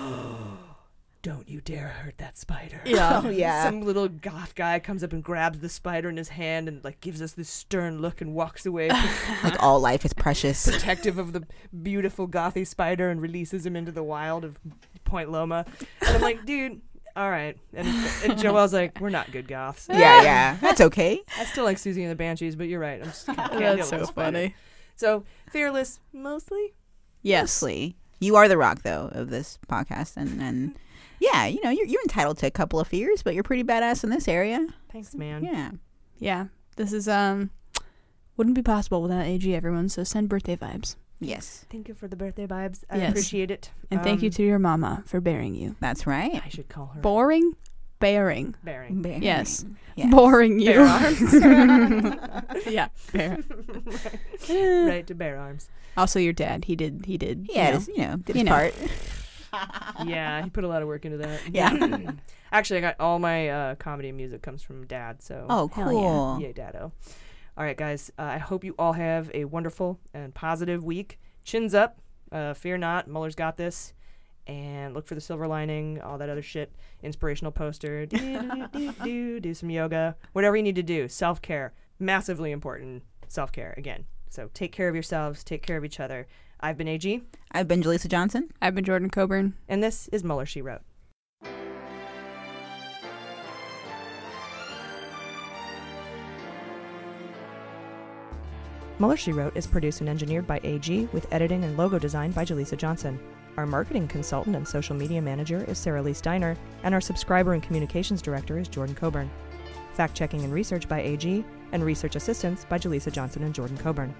Speaker 1: Don't you dare hurt that spider.
Speaker 8: Yeah.
Speaker 9: Oh, [LAUGHS] yeah.
Speaker 1: Some little goth guy comes up and grabs the spider in his hand and like gives us this stern look and walks away, [LAUGHS]
Speaker 9: Like all life is precious.
Speaker 1: protective of the beautiful gothy spider and releases him into the wild of Point Loma. And I'm like, dude, all right. And, and Joelle's like, we're not good goths.
Speaker 9: Yeah, yeah. That's okay.
Speaker 1: I still like Siouxsie and the Banshees, but you're right. I'm just [LAUGHS] can't deal
Speaker 8: That's
Speaker 1: with
Speaker 8: so
Speaker 1: the spider.
Speaker 8: funny.
Speaker 1: So fearless, mostly.
Speaker 8: Yes.
Speaker 9: Mostly. You are the rock though of this podcast and and yeah, you know, you're you're entitled to a couple of fears, but you're pretty badass in this area.
Speaker 1: Thanks, man.
Speaker 9: Yeah.
Speaker 8: Yeah. This is um wouldn't be possible without AG everyone, so send birthday vibes.
Speaker 9: Yes.
Speaker 1: Thank you for the birthday vibes. I
Speaker 8: Yes.
Speaker 1: appreciate it.
Speaker 8: And thank you
Speaker 1: Um,
Speaker 8: to your mama for bearing you.
Speaker 9: That's right.
Speaker 1: I should call her
Speaker 8: Boring? Bearing.
Speaker 1: Bearing.
Speaker 9: Bearing.
Speaker 8: Yes.
Speaker 9: Yes.
Speaker 8: Boring you.
Speaker 1: Bear arms. [LAUGHS]
Speaker 8: yeah. Bear. [LAUGHS]
Speaker 1: right to bear arms.
Speaker 8: Also your dad. He did he did
Speaker 9: Yeah,
Speaker 8: you know,
Speaker 9: just, you know, did
Speaker 8: you
Speaker 9: his
Speaker 8: know.
Speaker 9: part. [LAUGHS]
Speaker 1: yeah, he put a lot of work into that.
Speaker 9: Yeah.
Speaker 1: Actually, I got all my uh, comedy and music comes from dad. So
Speaker 9: Oh,
Speaker 8: Hell yeah.
Speaker 9: cool.
Speaker 1: yay, dado. All right, guys. Uh, I hope you all have a wonderful and positive week. Chins up. Uh, fear not. Mueller's got this. And look for the silver lining, all that other shit. Inspirational poster. [LAUGHS] Do, do, do, do, do some yoga. Whatever you need to do. Self care. Massively important. Self care again. So take care of yourselves. Take care of each other. I've been AG,
Speaker 9: I've been Jaleesa Johnson.
Speaker 8: I've been Jordan Coburn.
Speaker 1: and this is Mueller She Wrote. Mueller She Wrote is produced and engineered by AG with editing and logo design by Jaleesa Johnson. Our marketing consultant and social media manager is Sarah Lee Steiner, and our subscriber and communications director is Jordan Coburn. Fact checking and research by AG, and research assistance by Jaleesa Johnson and Jordan Coburn.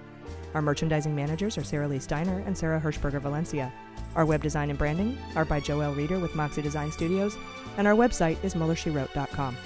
Speaker 1: Our merchandising managers are Sarah Lee Steiner and Sarah Hirschberger Valencia. Our web design and branding are by Joel Reeder with Moxie Design Studios, and our website is MuellerSheWrote.com.